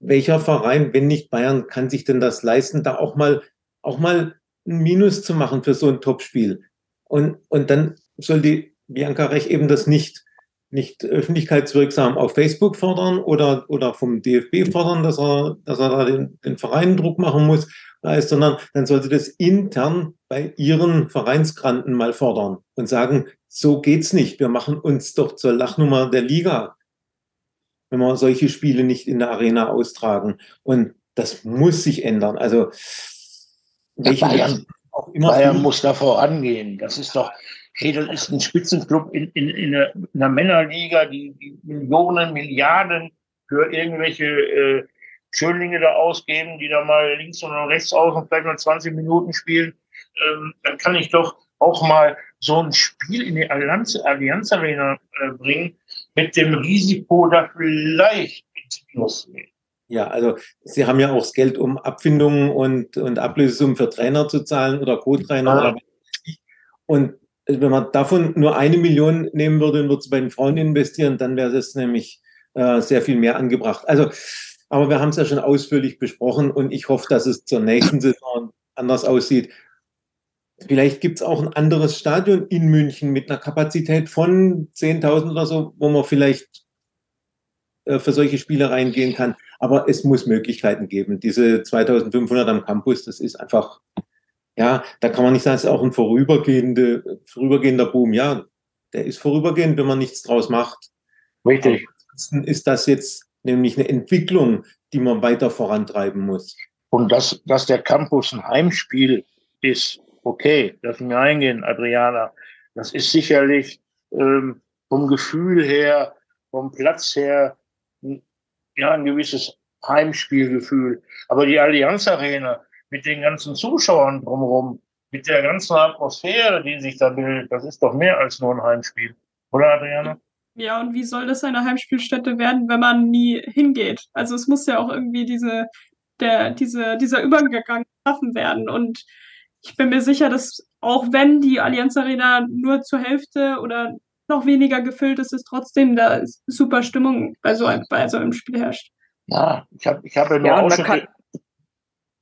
E: welcher Verein, wenn nicht Bayern, kann sich denn das leisten, da auch mal, auch mal ein Minus zu machen für so ein Topspiel? Und, und dann soll die Bianca Rech eben das nicht, nicht öffentlichkeitswirksam auf Facebook fordern oder, oder vom DFB fordern, dass er, dass er da den, den Verein Druck machen muss, sondern dann sollte das intern bei ihren Vereinsgranten mal fordern und sagen, so geht's nicht. Wir machen uns doch zur Lachnummer der Liga, wenn wir solche Spiele nicht in der Arena austragen. Und das muss sich ändern. Also,
B: welche Bayern, auch immer Bayern muss da vorangehen. Das ist doch, Hedel ist ein Spitzenclub in, in, in einer Männerliga, die, die, Millionen, Milliarden für irgendwelche äh, Schönlinge da ausgeben, die da mal links und rechts aus und vielleicht mal 20 Minuten spielen. Ähm, dann kann ich doch auch mal so ein Spiel in die Allianz, Allianz Arena äh, bringen, mit dem Risiko, da vielleicht ins Minus gehen.
E: Ja, also Sie haben ja auch das Geld, um Abfindungen und, und Ablösesummen für Trainer zu zahlen oder Co-Trainer. Ah. Und wenn man davon nur eine Million nehmen würde und würde es bei den Frauen investieren, dann wäre das nämlich äh, sehr viel mehr angebracht. Also, aber wir haben es ja schon ausführlich besprochen und ich hoffe, dass es zur nächsten Saison anders aussieht. Vielleicht gibt es auch ein anderes Stadion in München mit einer Kapazität von 10.000 oder so, wo man vielleicht äh, für solche Spiele reingehen kann. Aber es muss Möglichkeiten geben. Diese 2500 am Campus, das ist einfach, ja, da kann man nicht sagen, es ist auch ein vorübergehende, vorübergehender Boom. Ja, der ist vorübergehend, wenn man nichts draus macht.
B: Richtig.
E: ist das jetzt nämlich eine Entwicklung, die man weiter vorantreiben muss.
B: Und dass, dass der Campus ein Heimspiel ist, okay, das mir eingehen, Adriana. Das ist sicherlich ähm, vom Gefühl her, vom Platz her, ja, ein gewisses Heimspielgefühl. Aber die Allianz Arena mit den ganzen Zuschauern drumherum, mit der ganzen Atmosphäre, die sich da bildet, das ist doch mehr als nur ein Heimspiel. Oder, Adriana?
D: Ja, und wie soll das eine Heimspielstätte werden, wenn man nie hingeht? Also es muss ja auch irgendwie diese, der, diese, dieser Übergang geschaffen werden. Und ich bin mir sicher, dass auch wenn die Allianz Arena nur zur Hälfte oder noch weniger gefüllt ist, ist trotzdem da super Stimmung bei so einem, bei so einem Spiel herrscht.
B: Ja, ich habe ich hab ja nur
C: Ja,
B: auch
C: kann,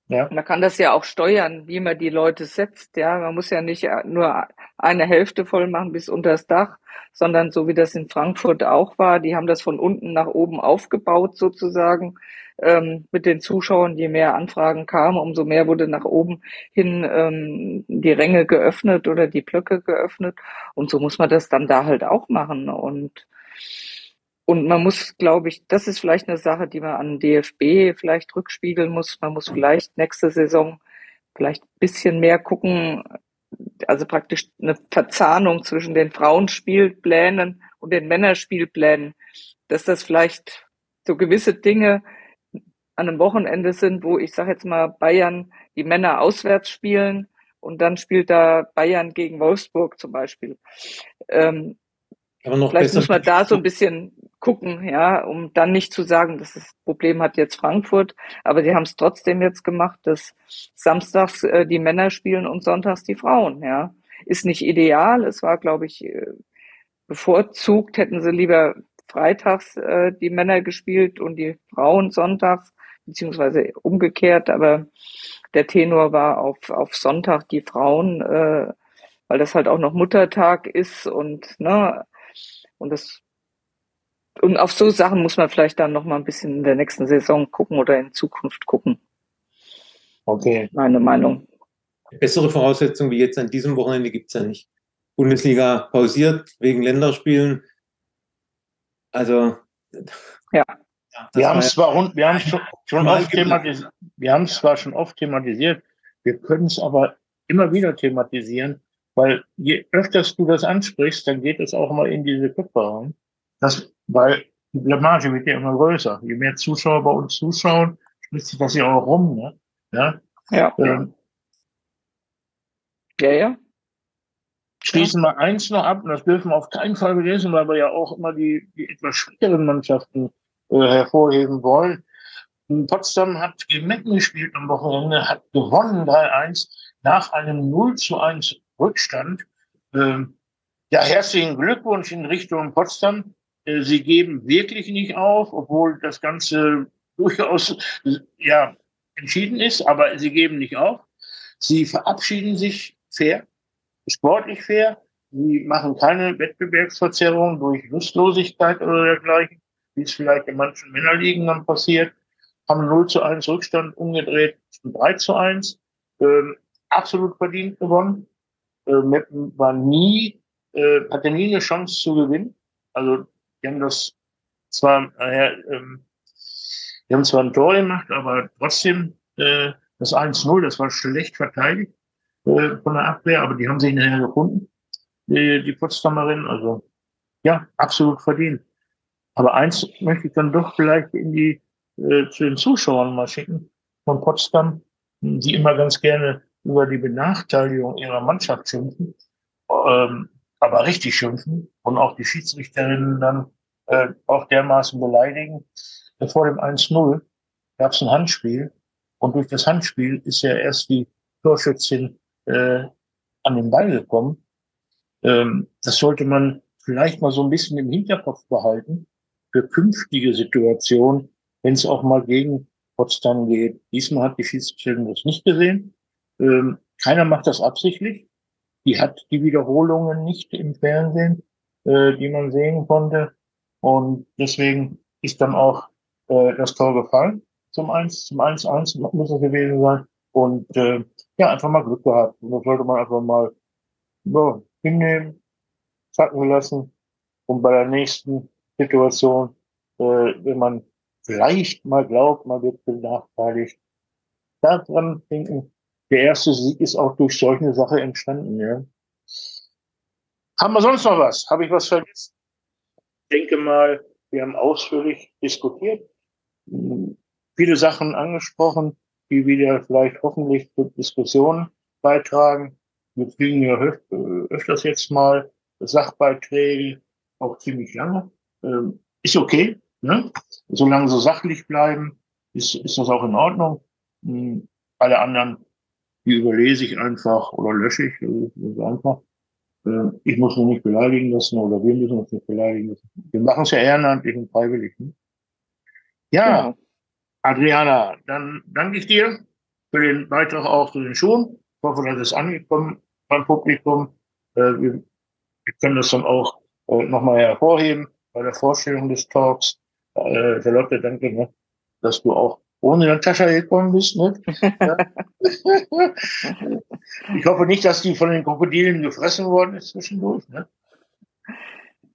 B: ja.
C: man kann das ja auch steuern, wie man die Leute setzt. Ja, man muss ja nicht nur eine Hälfte voll machen bis unter das Dach, sondern so wie das in Frankfurt auch war, die haben das von unten nach oben aufgebaut sozusagen ähm, mit den Zuschauern. Je mehr Anfragen kamen, umso mehr wurde nach oben hin ähm, die Ränge geöffnet oder die Blöcke geöffnet. Und so muss man das dann da halt auch machen. Und und man muss, glaube ich, das ist vielleicht eine Sache, die man an DFB vielleicht rückspiegeln muss. Man muss vielleicht nächste Saison vielleicht ein bisschen mehr gucken, also praktisch eine Verzahnung zwischen den Frauenspielplänen und den Männerspielplänen, dass das vielleicht so gewisse Dinge an einem Wochenende sind, wo ich sage jetzt mal Bayern die Männer auswärts spielen und dann spielt da Bayern gegen Wolfsburg zum Beispiel. Ähm,
E: Aber noch
C: vielleicht
E: besser.
C: muss man da so ein bisschen gucken, ja, um dann nicht zu sagen, dass das Problem hat jetzt Frankfurt, aber sie haben es trotzdem jetzt gemacht, dass samstags äh, die Männer spielen und sonntags die Frauen, ja. Ist nicht ideal, es war, glaube ich, äh, bevorzugt, hätten sie lieber freitags äh, die Männer gespielt und die Frauen sonntags, beziehungsweise umgekehrt, aber der Tenor war auf, auf Sonntag die Frauen, äh, weil das halt auch noch Muttertag ist und, ne, und das und auf so Sachen muss man vielleicht dann noch mal ein bisschen in der nächsten Saison gucken oder in Zukunft gucken.
B: Okay.
C: Meine Meinung.
E: Bessere Voraussetzungen wie jetzt an diesem Wochenende gibt es ja nicht. Bundesliga pausiert wegen Länderspielen. Also
C: Ja.
B: Wir haben es zwar und wir haben schon, schon oft thematisiert, wir haben es zwar schon oft thematisiert, wir können es aber immer wieder thematisieren, weil je öfters du das ansprichst, dann geht es auch mal in diese Köpfe rein. Das, weil die Blamage wird ja immer größer. Je mehr Zuschauer bei uns zuschauen, spricht sich das ja auch rum, ne? Ja.
C: Ja,
B: Ähm,
C: ja, ja.
B: schließen wir eins noch ab, und das dürfen wir auf keinen Fall vergessen, weil wir ja auch immer die, die etwas schwächeren Mannschaften äh, hervorheben wollen. Und Potsdam hat gegen Metten gespielt am Wochenende, hat gewonnen 3-1 nach einem 0 zu 1 Rückstand. Ähm, ja, herzlichen Glückwunsch in Richtung Potsdam. Äh, Sie geben wirklich nicht auf, obwohl das Ganze durchaus äh, ja, entschieden ist, aber sie geben nicht auf. Sie verabschieden sich fair, sportlich fair. Sie machen keine Wettbewerbsverzerrung durch Lustlosigkeit oder dergleichen, wie es vielleicht in manchen Männerligen dann passiert. Haben 0 zu 1 Rückstand umgedreht zum 3 zu 1. Ähm, absolut verdient gewonnen. Äh, Meppen war nie, äh, hatte nie eine Chance zu gewinnen. Also, die haben das zwar, äh, ähm, die haben zwar ein Tor gemacht, aber trotzdem, äh, das 1-0, das war schlecht verteidigt äh, von der Abwehr, aber die haben sich nachher gefunden, die, die Potsdamerin. Also ja, absolut verdient. Aber eins möchte ich dann doch vielleicht in die äh, zu den Zuschauern mal schicken von Potsdam, die immer ganz gerne über die Benachteiligung ihrer Mannschaft schimpfen, ähm, aber richtig schimpfen und auch die Schiedsrichterinnen dann äh, auch dermaßen beleidigen. Vor dem 1-0 gab es ein Handspiel und durch das Handspiel ist ja erst die Torschützin äh, an den Ball gekommen. Ähm, das sollte man vielleicht mal so ein bisschen im Hinterkopf behalten für künftige Situationen, wenn es auch mal gegen Potsdam geht. Diesmal hat die Schiedsrichterin das nicht gesehen. Ähm, keiner macht das absichtlich. Die hat die Wiederholungen nicht im Fernsehen, äh, die man sehen konnte. Und deswegen ist dann auch äh, das Tor gefallen zum 1, zum 1-1 muss es gewesen sein. Und äh, ja, einfach mal Glück gehabt. Und das sollte man einfach mal ja, hinnehmen, sacken lassen. Und bei der nächsten Situation, äh, wenn man vielleicht mal glaubt, man wird benachteiligt, daran denken, der erste Sieg ist auch durch solche Sache entstanden, ja. Haben wir sonst noch was? Habe ich was vergessen? Ich denke mal, wir haben ausführlich diskutiert, viele Sachen angesprochen, die wieder vielleicht hoffentlich zur Diskussion beitragen. Wir kriegen ja öfters jetzt mal Sachbeiträge, auch ziemlich lange. Ähm, ist okay, ne? Solange sie sachlich bleiben, ist, ist das auch in Ordnung. Hm, alle anderen, die überlese ich einfach oder lösche ich, also einfach. Äh, ich muss mich nicht beleidigen lassen oder wir müssen uns nicht beleidigen lassen. Wir machen es ja ehrenamtlich und freiwillig. Ne? Ja, genau. Adriana, dann danke ich dir für den Beitrag auch zu den Schuhen. Ich hoffe, das ist angekommen beim Publikum. Äh, wir, wir können das dann auch äh, nochmal hervorheben bei der Vorstellung des Talks. Äh, der Lotte, danke, ne, dass du auch ohne Natascha gekommen bist. Ne? Ja. ich hoffe nicht, dass die von den Krokodilen gefressen worden ist zwischendurch. Ne?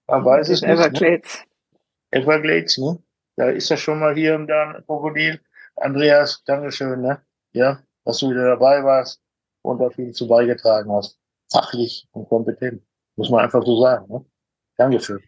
B: Man weiß es nicht. Everglades. Ne? Everglades, ne? Da ist ja schon mal hier und da ein Krokodil. Andreas, Dankeschön, ne? Ja, dass du wieder dabei warst und da viel zu beigetragen hast. Fachlich und kompetent. Muss man einfach so sagen, ne? Dankeschön.